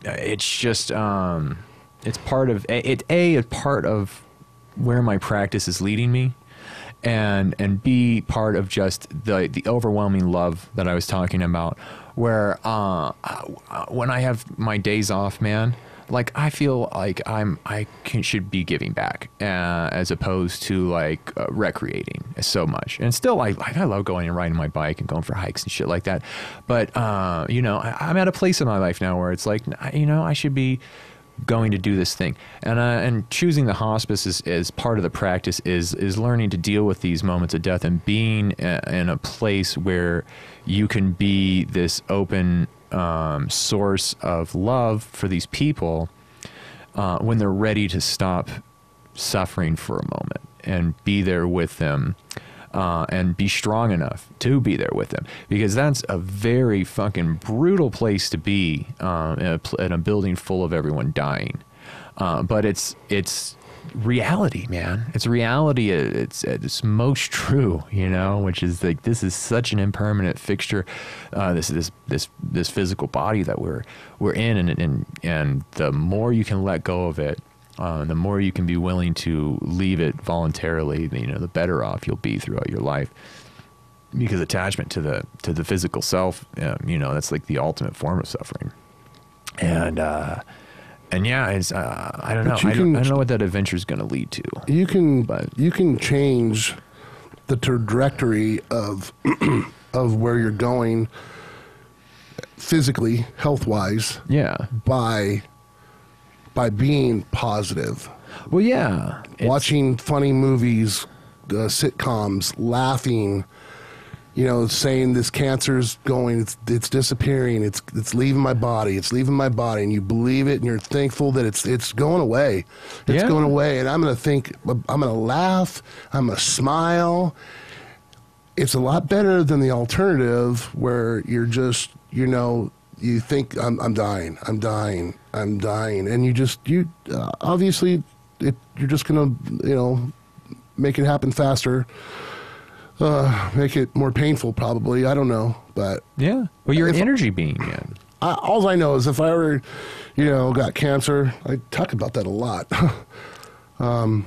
it's just um, it's part of it. A, it's part of where my practice is leading me, and and B, part of just the the overwhelming love that I was talking about. Where uh, uh, when I have my days off, man, like I feel like I'm I can, should be giving back uh, as opposed to like uh, recreating so much. And still, I like I love going and riding my bike and going for hikes and shit like that. But uh, you know, I, I'm at a place in my life now where it's like you know I should be going to do this thing and uh, and choosing the hospice is, as part of the practice is is learning to deal with these moments of death and being in a place where you can be this open um, source of love for these people uh, when they're ready to stop suffering for a moment and be there with them uh, and be strong enough to be there with them because that's a very fucking brutal place to be um, in, a, in, a, building full of everyone dying. Uh, but it's it's reality, man. It's reality. It's it's most true, you know. Which is like this is such an impermanent fixture. Uh, this this this this physical body that we're we're in, and and and the more you can let go of it, uh, the more you can be willing to leave it voluntarily, you know, the better off you'll be throughout your life. Because attachment to the to the physical self, um, you know, that's like the ultimate form of suffering. And uh, and yeah, it's uh, I don't know. I don't, I don't, know what that adventure is going to lead to. You can, but you can change the trajectory of of where you're going physically, health wise. Yeah. By by being positive. Well, yeah. Watching funny movies, uh, sitcoms, laughing, you know, saying this cancer's going, it's, it's disappearing, it's, it's leaving my body, it's leaving my body, and you believe it and you're thankful that it's, it's going away. It's yeah. going away, and I'm going to think, I'm going to laugh, I'm to smile. It's a lot better than the alternative where you're just, you know, you think I'm, I'm dying, I'm dying, I'm dying, and you just you uh, obviously it, you're just gonna you know make it happen faster, uh, make it more painful probably. I don't know, but yeah. Well, you're an energy being, man. I, all I know is if I ever, you know, got cancer, I talk about that a lot. um,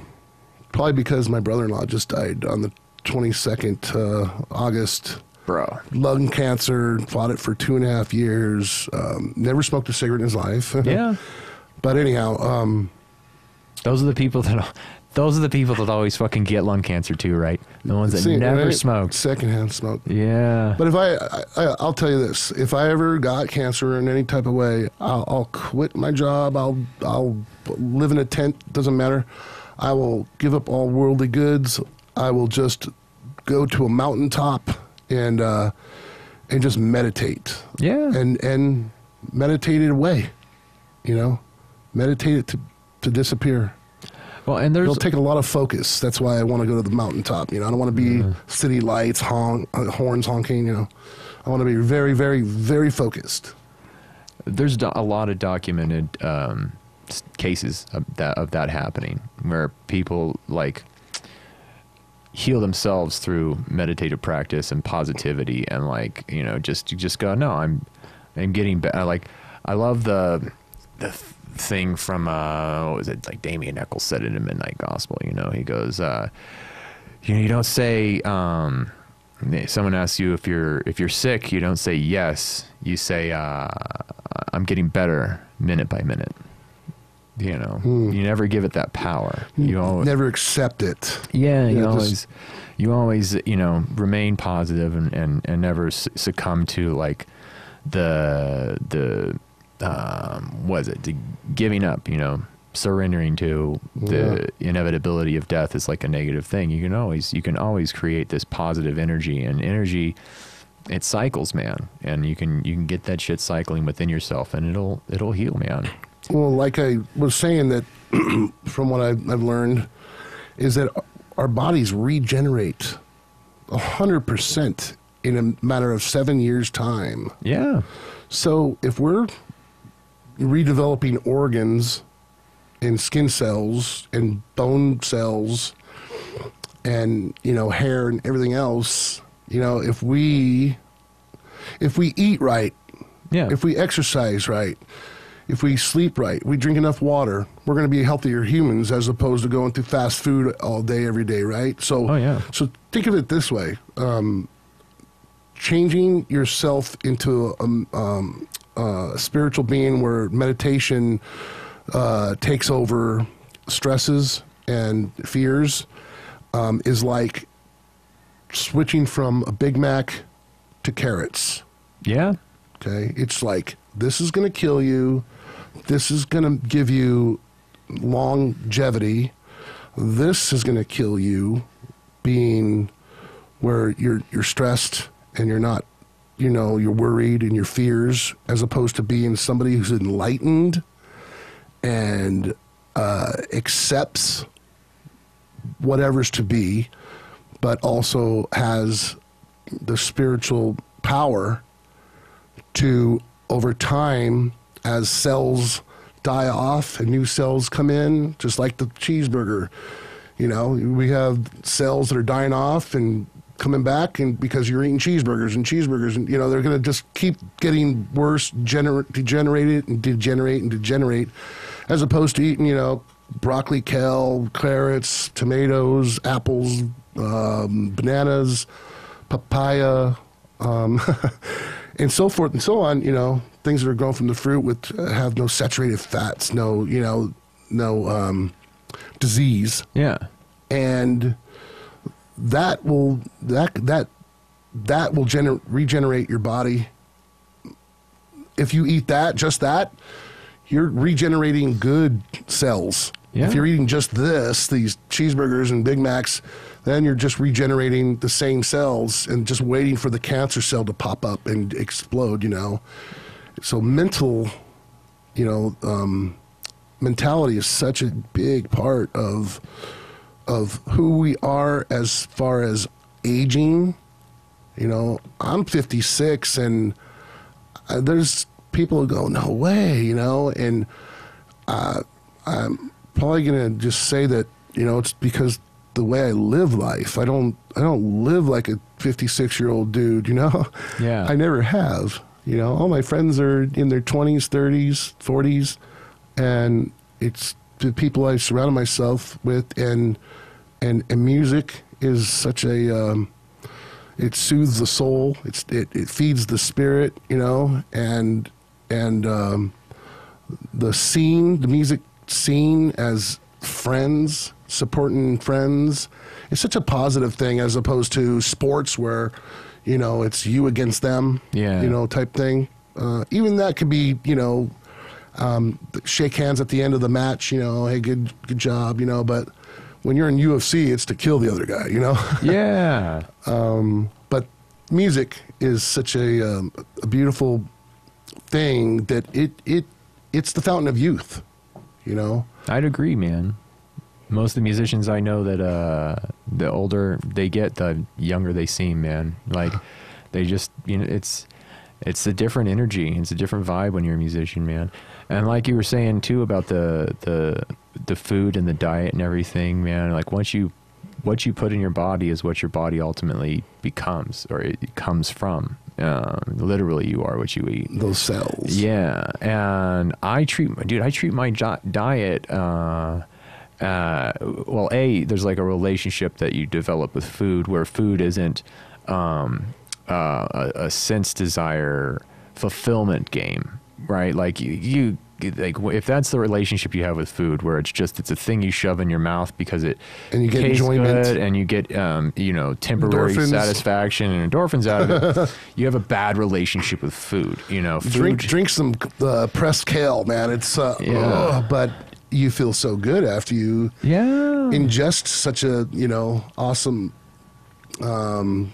probably because my brother-in-law just died on the 22nd uh, August bro. Lung cancer, fought it for two and a half years. Um, never smoked a cigarette in his life. Yeah. but anyhow, um, those are the people that. Those are the people that always fucking get lung cancer too, right? The ones that see, never smoked. Secondhand smoke. Yeah. But if I, I, I'll tell you this: if I ever got cancer in any type of way, I'll, I'll quit my job. I'll, I'll live in a tent. Doesn't matter. I will give up all worldly goods. I will just go to a mountaintop and uh, and just meditate. Yeah. And and meditate it away. You know, meditate it to to disappear. Well, and there's it'll take a lot of focus. That's why I want to go to the mountaintop. You know, I don't want to be city lights, honk, uh, horns honking. You know, I want to be very, very, very focused. There's a lot of documented um, cases of that of that happening where people like heal themselves through meditative practice and positivity and like you know just just go no i'm i'm getting better like i love the the thing from uh what was it like damien echols said it in midnight gospel you know he goes uh you know you don't say um someone asks you if you're if you're sick you don't say yes you say uh i'm getting better minute by minute you know, hmm. you never give it that power. You always, never accept it. Yeah, you, you always, you always, you know, remain positive and and and never succumb to like the the um, was it the giving up. You know, surrendering to the yeah. inevitability of death is like a negative thing. You can always you can always create this positive energy and energy. It cycles, man, and you can you can get that shit cycling within yourself, and it'll it'll heal, man. Well, like I was saying, that from what I've, I've learned, is that our bodies regenerate hundred percent in a matter of seven years' time. Yeah. So if we're redeveloping organs and skin cells and bone cells and you know hair and everything else, you know, if we if we eat right, yeah, if we exercise right, if we sleep right, we drink enough water, we're going to be healthier humans as opposed to going through fast food all day, every day, right? So, oh, yeah. so think of it this way: um, changing yourself into a, um, a spiritual being, where meditation uh, takes over stresses and fears um, is like switching from a Big Mac to carrots. Yeah. Okay. It's like, this is going to kill you. This is going to give you longevity. This is going to kill you being where you're, you're stressed and you're not, you know, you're worried and your fears as opposed to being somebody who's enlightened and uh, accepts whatever's to be, but also has the spiritual power to, over time, as cells die off and new cells come in, just like the cheeseburger. You know, we have cells that are dying off and coming back, and because you're eating cheeseburgers and cheeseburgers, and you know they're going to just keep getting worse, gener- degenerate and degenerate and degenerate, as opposed to eating, you know, broccoli, kale, carrots, tomatoes, apples, um, bananas, papaya, um, and so forth and so on. You know, things that are grown from the fruit with uh, have no saturated fats, no, you know, no um, disease, Yeah. and that will that that that will gener- regenerate your body. If you eat that, just that, you're regenerating good cells. Yeah. If you're eating just this, these cheeseburgers and Big Macs, then you're just regenerating the same cells and just waiting for the cancer cell to pop up and explode, you know. So mental, you know, um, mentality is such a big part of of who we are as far as aging. You know, I'm 56 and uh, there's people who go, no way, you know, and uh, I'm probably gonna just say that you know it's because the way I live life. I don't I don't live like a 56 year old dude, you know. Yeah. I never have. You know, all my friends are in their 20s, 30s, 40s, and it's the people I surround myself with, and and and music is such a um, it soothes the soul. It's it, it feeds the spirit, you know, and and um, the scene, the music scene as friends, supporting friends, is such a positive thing as opposed to sports where, you know, it's you against them, Yeah. you know, type thing. Uh, even that could be, you know, um, shake hands at the end of the match, you know, hey, good good job, you know, but when you're in UFC, it's to kill the other guy, you know. Yeah. but music is such a, um, a beautiful thing that it it it's the fountain of youth, you know. I'd agree, man. Most of the musicians I know that uh, the older they get, the younger they seem, man. Like they just, you know, it's it's a different energy. It's a different vibe when you're a musician, man. And like you were saying too about the the the food and the diet and everything, man. Like once you what you put in your body is what your body ultimately becomes or it comes from. Um, literally, you are what you eat. Those cells. Yeah, and I treat, dude, I treat my diet. Uh, uh, well, a there's like a relationship that you develop with food where food isn't um, uh, a, a sense desire fulfillment game, right? Like you, you like if that's the relationship you have with food where it's just it's a thing you shove in your mouth because it And you get enjoyment. and you get um, you know temporary Endorphins. satisfaction and endorphins out of it you have a bad relationship with food you know food Drink drink some uh, pressed kale, man. It's uh, Yeah. ugh, but you feel so good after you yeah ingest such a you know awesome um,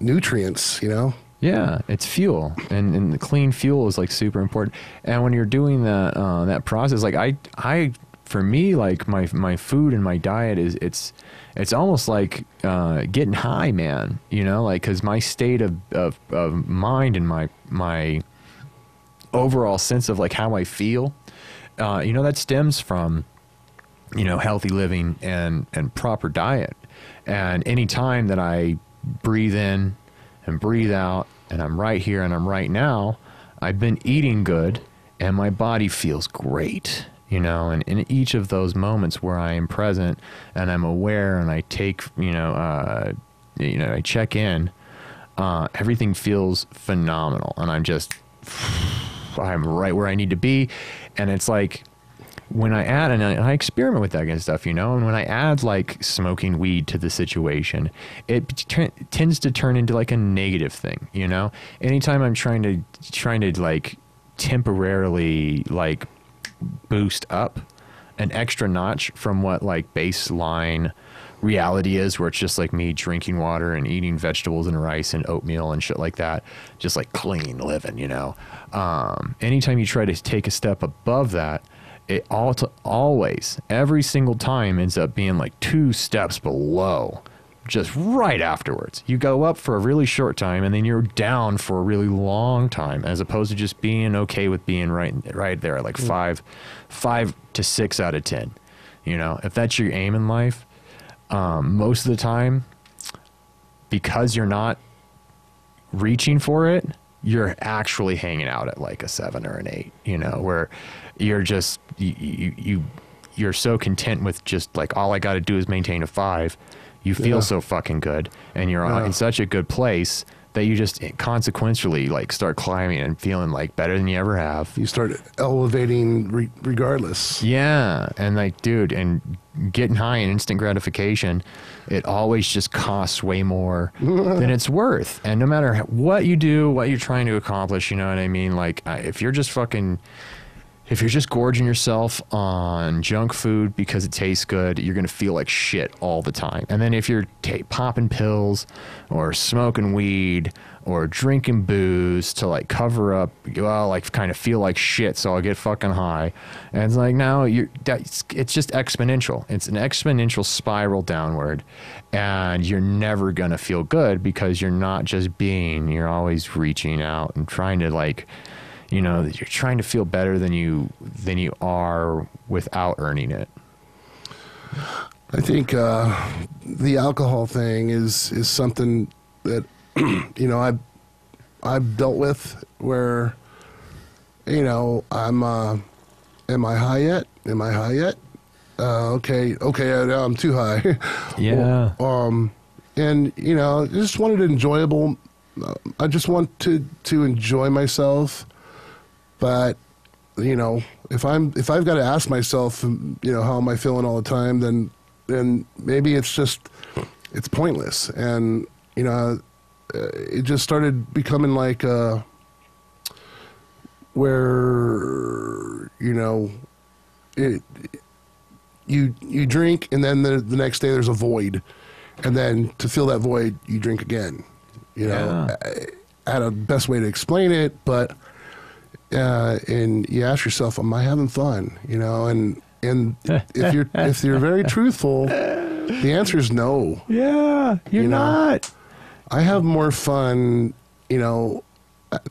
nutrients. You know. Yeah, it's fuel, and and the clean fuel is like super important. And when you're doing that uh, that process, like I I for me like my my food and my diet is it's it's almost like uh, getting high, man. You know, like because my state of, of of mind and my my overall sense of like how I feel, uh, you know, that stems from you know healthy living and and proper diet and any time that i breathe in and breathe out and i'm right here and i'm right now i've been eating good and my body feels great you know and in each of those moments where i am present and i'm aware and i take you know uh you know i check in uh everything feels phenomenal and i'm just I'm right where I need to be. And it's like when I add and I, experiment with that kind of stuff, you know, and when I add like smoking weed to the situation, it t- tends to turn into like a negative thing, you know. Anytime I'm trying to trying to like temporarily like boost up an extra notch from what like baseline reality is where it's just like me drinking water and eating vegetables and rice and oatmeal and shit like that just like clean living you know um, anytime you try to take a step above that it all to, always every single time ends up being like two steps below just right afterwards. You go up for a really short time and then you're down for a really long time as opposed to just being okay with being right right there like five five to six out of ten you know? If that's your aim in life um, most of the time because you're not reaching for it you're actually hanging out at like a seven or an eight you know? Where you're just you, you, you you're so content with just like all i got to do is maintain a five you feel Yeah. so fucking good and you're Yeah. in such a good place that you just eh, consequentially like start climbing and feeling like better than you ever have You start elevating re- regardless. yeah, and like, dude, and getting high and instant gratification, it always just costs way more than it's worth. And no matter what you do, what you're trying to accomplish, you know what I mean? Like, if you're just fucking, if you're just gorging yourself on junk food because it tastes good, you're gonna feel like shit all the time. And then if you're ta popping pills or smoking weed or drinking booze to like cover up, well, like kind of feel like shit, so I'll get fucking high. And it's like now you're that's it's just exponential. It's an exponential spiral downward, and you're never gonna feel good because you're not just being. You're always reaching out and trying to like you know that you're trying to feel better than you than you are without earning it I think uh, the alcohol thing is is something that you know I've I've dealt with where you know I'm uh, am I high yet? Am I high yet? Uh, okay, okay, I, I'm too high. Yeah. um, and you know, I just wanted enjoyable. Uh, I just want to to enjoy myself, but you know, if I'm if I've got to ask myself, um, you know, how am I feeling all the time, then then maybe it's just it's pointless, and you know, uh, it just started becoming like uh, where you know, it you you drink and then the, the next day there's a void. And then to fill that void you drink again. You know Yeah. I, I had a best way to explain it but uh, and you ask yourself am i having fun you know and and if you're if you're very truthful the answer is no yeah you're You know? not I have more fun, you know,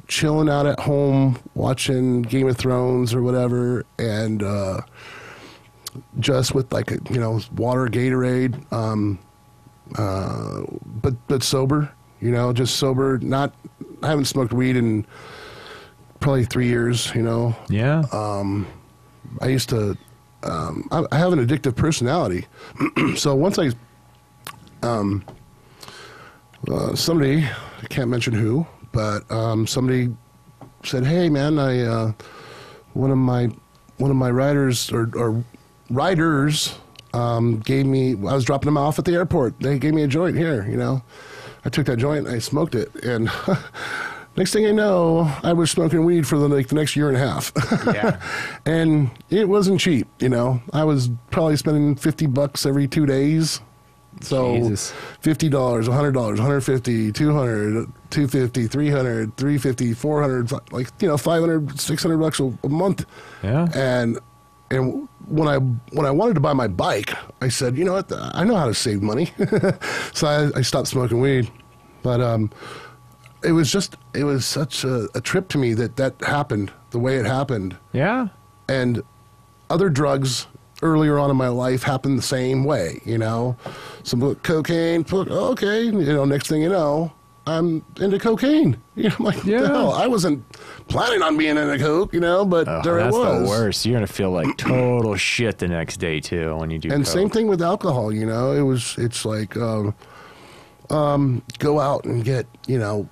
chilling out at home, watching Game of Thrones or whatever, and uh, just with like a, you know water, Gatorade, um, uh, but but sober, you know, just sober. Not I haven't smoked weed in probably three years. You know, yeah I used to. Um, I, I have an addictive personality, so once I, um, uh, somebody I can't mention who, but um, somebody said, "Hey, man, I uh, one of my one of my riders or, or riders um, gave me. I was dropping them off at the airport. They gave me a joint here. You know, I took that joint, and I smoked it, and next thing I know, I was smoking weed for the like the next year and a half. Yeah. and it wasn't cheap. You know, I was probably spending fifty bucks every two days. So Jesus. fifty dollars, hundred dollars, 150, 200, 250, 300, 350, 400, like you know, 500, 600 bucks a, a month. Yeah. And and when I when I wanted to buy my bike, I said, you know what, I know how to save money. so I, I stopped smoking weed. But um, it was just it was such a, a trip to me that that happened the way it happened. Yeah. And other drugs earlier on in my life happened the same way you know? Some cocaine put okay you know next thing you know i'm into cocaine. You know I'm like Yeah. the hell? I wasn't planning on being into coke you know but Oh, there that's it was. the worst. You're gonna feel like total shit the next day too when you do and coke. same thing with alcohol you know? It was it's like um, um, go out and get you know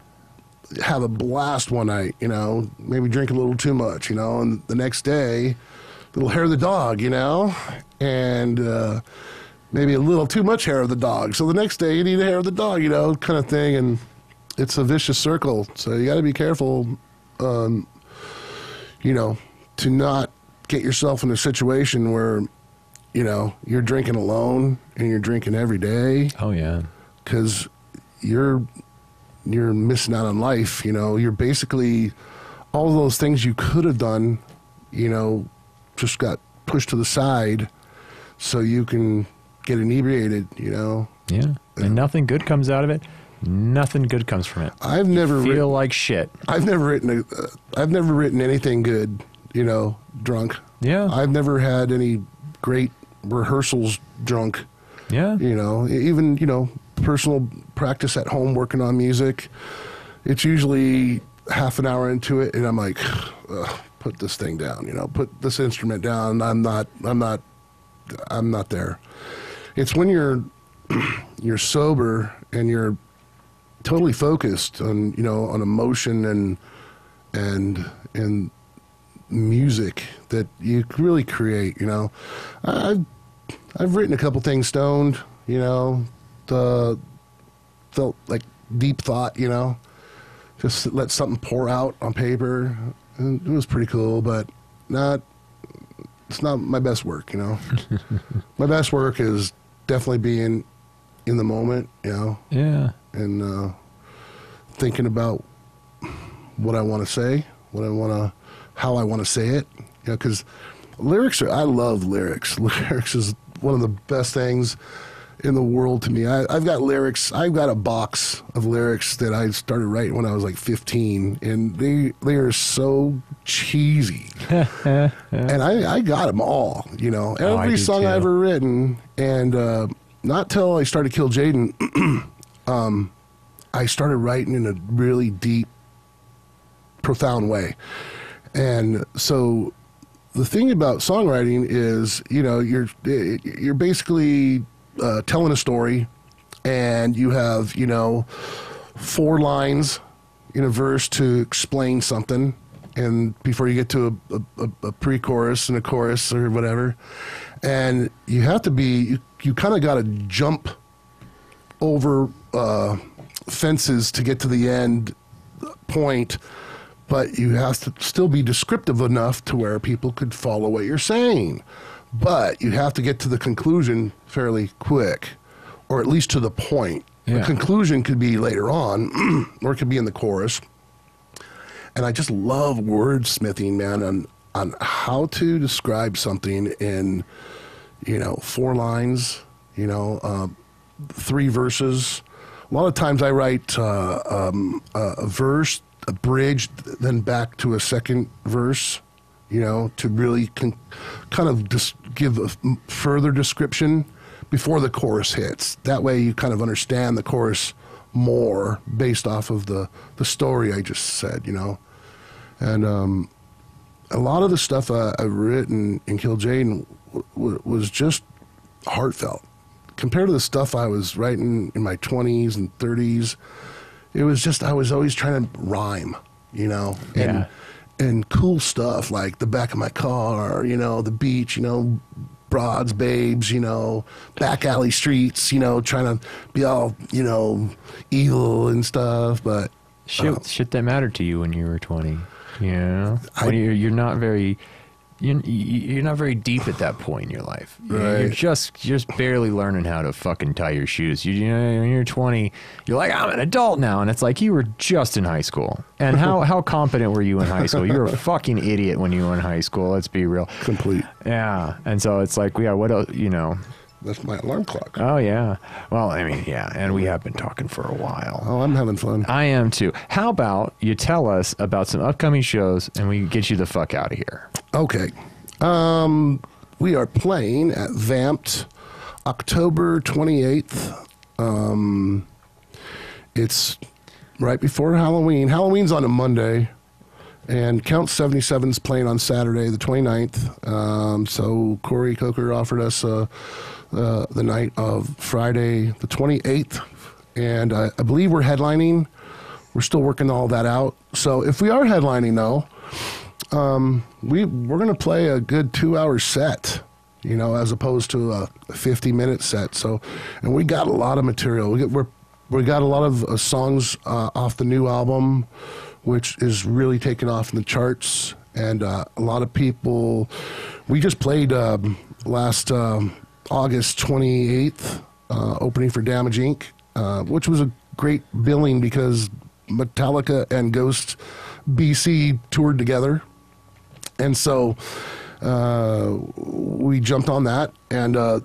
have a blast one night you know maybe drink a little too much you know and the next day little hair of the dog, you know, and uh, maybe a little too much hair of the dog. So the next day you need a hair of the dog, you know, kind of thing, and it's a vicious circle. So you got to be careful, um, you know, to not get yourself in a situation where, you know, you're drinking alone and you're drinking every day Oh yeah. because you're you're missing out on life. You know, you're basically all those things you could have done. You know, just got pushed to the side so you can get inebriated. You know, Yeah. And nothing good comes out of it. Nothing good comes from it. I've never Feel writ- like shit. I've never written a, uh, I've never written anything good. You know, drunk. Yeah. I've never had any great rehearsals drunk. yeah. you know even you know personal practice at home working on music it's usually half an hour into it and i'm like put this thing down you know put this instrument down. I'm not i'm not i'm not there. It's when you're you're sober and you're totally focused on you know on emotion and and and music that you really create you know. I've I've written a couple things stoned, you know, the felt like deep thought, you know, just let something pour out on paper. And it was pretty cool, but not. It's not my best work, you know. my best work is definitely being in the moment, you know, Yeah. and uh, thinking about what I want to say, what I want to, how I want to say it. You know, because lyrics are, I love lyrics. Lyrics is one of the best things in the world to me. I, I've got lyrics. I've got a box of lyrics that I started writing when I was like 15, and they they are so cheesy. and I, I got them all. You know, Oh, I every song too. I ever written, and uh, not till I started Kill Jaden. um, I started writing in a really deep, profound way. And so the thing about songwriting is, you know, you're you're basically uh, telling a story, and you have, you know, four lines in a verse to explain something, and before you get to a, a, a pre-chorus and a chorus or whatever, and you have to be, you, you kind of got to jump over uh, fences to get to the end point, but you have to still be descriptive enough to where people could follow what you're saying. But you have to get to the conclusion fairly quick, or at least to the point. Yeah. The conclusion could be later on, or it could be in the chorus. And I just love wordsmithing, man, on on how to describe something in, you know, four lines, you know, uh, three verses. A lot of times I write uh, um, a, a verse, a bridge, then back to a second verse, you know, to really con- kind of just give a further description before the chorus hits. That way you kind of understand the chorus more based off of the, the story I just said, you know. And um, a lot of the stuff uh, I've written in Kill Jaden w- w- was just heartfelt. Compared to the stuff I was writing in my 20s and 30s, it was just, I was always trying to rhyme, you know? And, Yeah. And cool stuff like the back of my car, you know, the beach, you know, broads, babes, you know, back alley streets, you know, trying to be all, you know, evil and stuff. But Shit, uh, shit that mattered to you when you were 20. You know? I- when you're, you're not very. You're, you're not very deep at that point in your life. You're- You're just just barely learning how to fucking tie your shoes. You, you know, when you're 20, you're like, I'm an adult now, and it's like you were just in high school. And how how competent were you in high school? You were a fucking idiot when you were in high school. Let's be real. complete. Yeah, and so it's like, yeah, what else? You know? That's my alarm clock. Oh yeah. Well, I mean, yeah, and we have been talking for a while. Oh, I'm having fun. I am too. How about you tell us about some upcoming shows and we get you the fuck out of here? Okay. Um, we are playing at Vamp'd October 28th. Um, it's right before Halloween. Halloween's on a Monday, and Count 77's playing on Saturday, the 29th. Um, so Corey Coker offered us uh, uh, the night of Friday, the 28th, and I, I believe we're headlining. We're still working all that out. So if we are headlining, though, um, we we're gonna play a good two hour set, you know, as opposed to a, a fifty minute set. So, and we got a lot of material. We we're we got a lot of uh, songs uh, off the new album, which is really taking off in the charts, and uh, a lot of people. We just played um, last um, August twenty eighth, uh, opening for Damage Inc., uh, which was a great billing because Metallica and Ghost BC toured together and so uh, we jumped on that, and uh,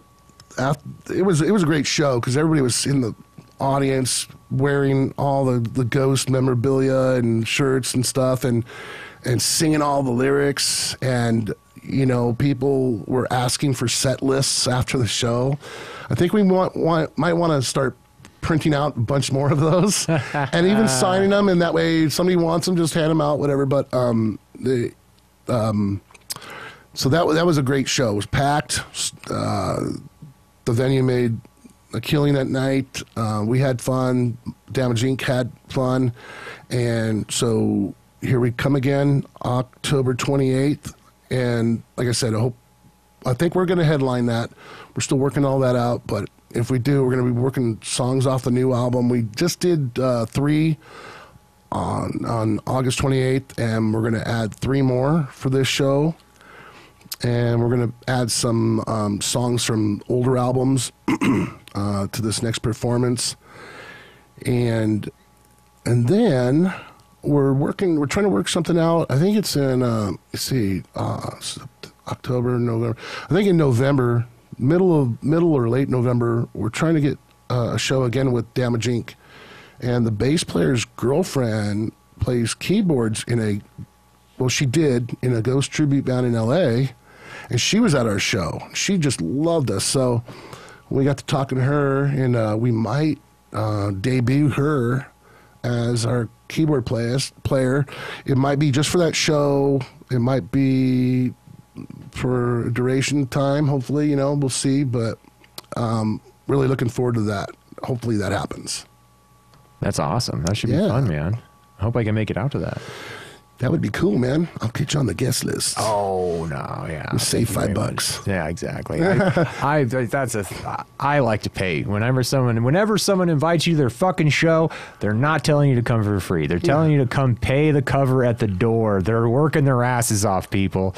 after, it was it was a great show because everybody was in the audience wearing all the, the ghost memorabilia and shirts and stuff, and and singing all the lyrics, and you know people were asking for set lists after the show. I think we want, want might want to start printing out a bunch more of those and even signing them and that way if somebody wants them just hand them out whatever but um, the so that that was a great show. It was packed. Uh, the venue made a killing that night. Uh, we had fun. Damage Inc. had fun, and so here we come again, October twenty eighth. And like I said, I hope I think we're going to headline that. We're still working all that out, but if we do, we're going to be working songs off the new album. We just did uh, three on on August 28th, and we're going to add three more for this show. And we're going to add some um, songs from older albums uh, to this next performance, and and then we're working. We're trying to work something out. I think it's in. Uh, let's see, uh, October, November. I think in November, middle of middle or late November, we're trying to get uh, a show again with Damage Inc and the bass player's girlfriend plays keyboards in a well she did in a ghost tribute band in la and she was at our show she just loved us so we got to talking to her and uh, we might uh, debut her as our keyboard players, player it might be just for that show it might be for duration time hopefully you know we'll see but um, really looking forward to that hopefully that happens That's awesome. That should be Yeah. fun, man. I hope I can make it out to that. That would be cool, man. I'll get you on the guest list. Oh no, yeah. Save five bucks. much. Yeah, exactly. I, I that's a I like to pay. Whenever someone whenever someone invites you to their fucking show, they're not telling you to come for free. They're telling you to come pay the cover at the door. They're working their asses off, people.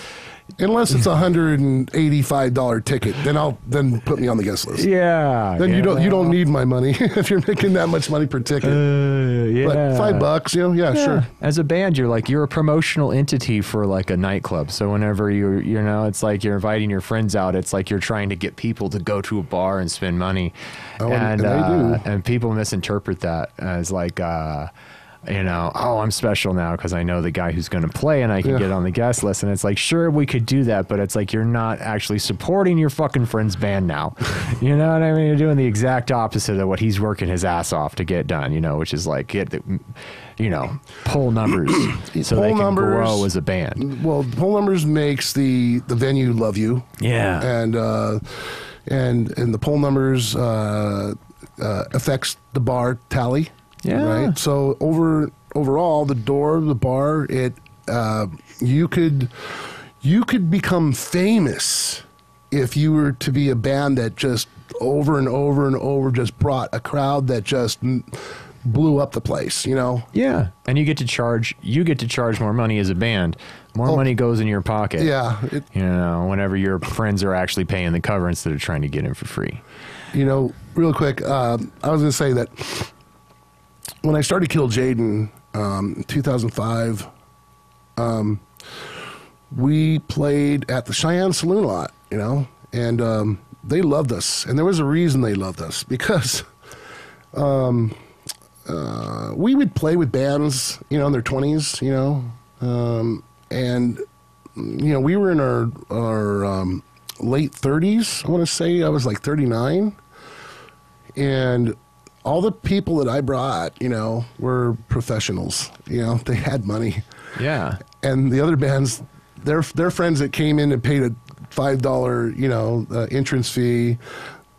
Unless it's a hundred and eighty-five dollar ticket, then I'll then put me on the guest list. Yeah. Then you don't you don't need my money if you're making that much money per ticket. Uh, yeah. But five bucks, you know, yeah, Yeah. sure. As a band, you're like you're a promotional entity for like a nightclub. So whenever you you know, it's like you're inviting your friends out. It's like you're trying to get people to go to a bar and spend money. Oh, and- and they uh, do. and people misinterpret that as like. Uh, you know, oh, I'm special now because I know the guy who's going to play and I can Yeah. get on the guest list. And it's like, sure, we could do that, but it's like you're not actually supporting your fucking friend's band now. you know what I mean? You're doing the exact opposite of what he's working his ass off to get done, you know, which is like get the, you know, pull numbers so they can numbers. grow as a band. Well, poll numbers makes the the venue love you. Yeah. and uh, and and the poll numbers uh, uh, affects the bar tally. Yeah. Right. So over overall, the door, the bar, it uh, you could you could become famous if you were to be a band that just over and over and over just brought a crowd that just blew up the place. You know. Yeah. And you get to charge, you get to charge more money as a band. More Oh. money goes in your pocket. Yeah. It, You know, whenever your friends are actually paying the cover instead of trying to get in for free. You know, real quick, um, I was going to say that when I started Kill Jaden um, in 2005, um, we played at the Cheyenne Saloon a lot, you know, and um, they loved us. And there was a reason they loved us because um, uh, we would play with bands, you know, in their 20s, you know, um, and, you know, we were in our, our um, late 30s, I want to say. I was like 39 and all the people that I brought, you know, were professionals. You know, they had money, Yeah. and the other bands, their their friends that came in and paid a five dollar, you know, uh, entrance fee,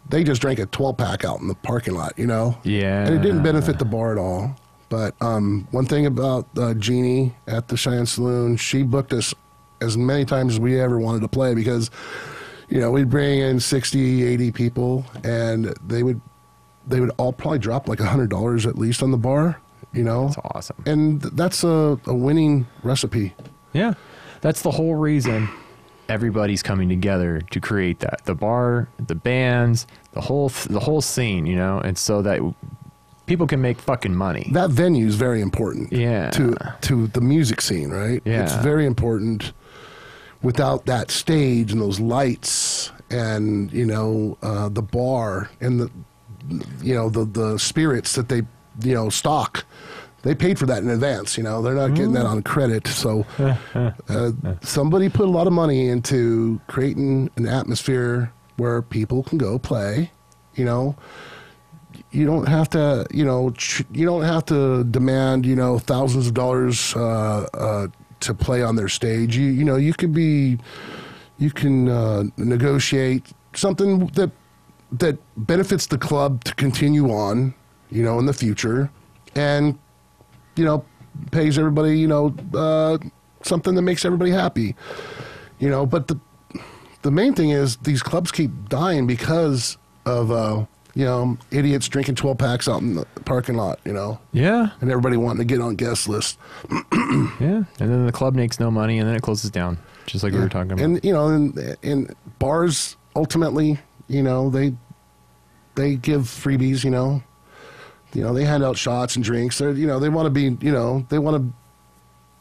they just drank a twelve pack out in the parking lot. You know, Yeah. and it didn't benefit the bar at all. But um, one thing about uh, Jeannie at the Cheyenne Saloon, she booked us as many times as we ever wanted to play because, you know, we'd bring in 60, 80 people and they would they would all probably drop like $100 at least on the bar, you know? That's awesome. And that's a, a winning recipe. Yeah. That's the whole reason everybody's coming together to create that. The bar, the bands, the whole the whole scene, you know, and so that people can make fucking money. That venue is very important. Yeah. To to the music scene, right? Yeah. It's very important. Without that stage and those lights and you know uh, the bar and the you know the the spirits that they you know stock, they paid for that in advance. You know they're not getting that on credit. So uh, somebody put a lot of money into creating an atmosphere where people can go play. You know you don't have to, you know, you don't have to demand, you know, thousands of dollars uh, uh, to play on their stage. You, you know, you could be, you can uh, negotiate something that that benefits the club to continue on, you know, in the future, and you know, pays everybody, you know, uh, something that makes everybody happy, you know. But the the main thing is these clubs keep dying because of uh, you know idiots drinking 12 packs out in the parking lot you know Yeah. and everybody wanting to get on guest lists Yeah. And then the club makes no money and then it closes down. Just like we were talking about. and you know and, and bars ultimately you know they they give freebies you know you know they hand out shots and drinks they're you know they want to be you know they want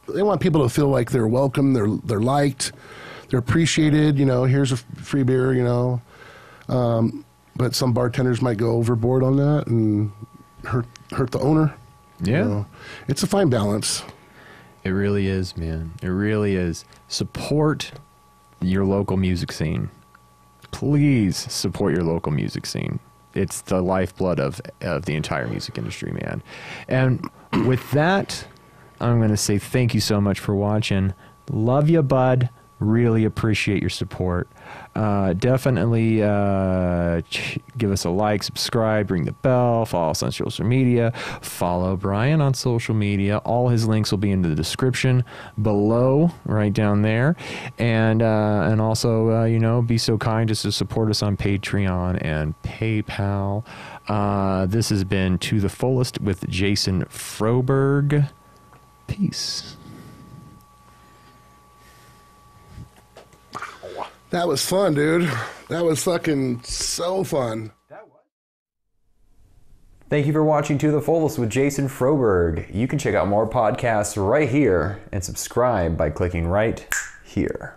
to they want people to feel like they're welcome they're they're liked they're appreciated you know here's a f- free beer you know um, but some bartenders might go overboard on that and hurt hurt the owner you yeah. know. it's a fine balance It really is, man. It really is. Support your local music scene. Please support your local music scene. It's the lifeblood of of the entire music industry, man. And with that, I'm going to say thank you so much for watching. Love you, bud. Really appreciate your support. Uh, definitely uh, give us a like, subscribe, ring the bell, follow us on social media, follow Brian on social media. All his links will be in the description below, right down there, and uh, and also uh, you know be so kind as to support us on Patreon and PayPal. Uh, this has been to the fullest with Jason Froberg. Peace. That was fun dude that was fucking so fun Thank you for watching To the Fullest with Jason Froberg. You can check out more podcasts right here and subscribe by clicking right here.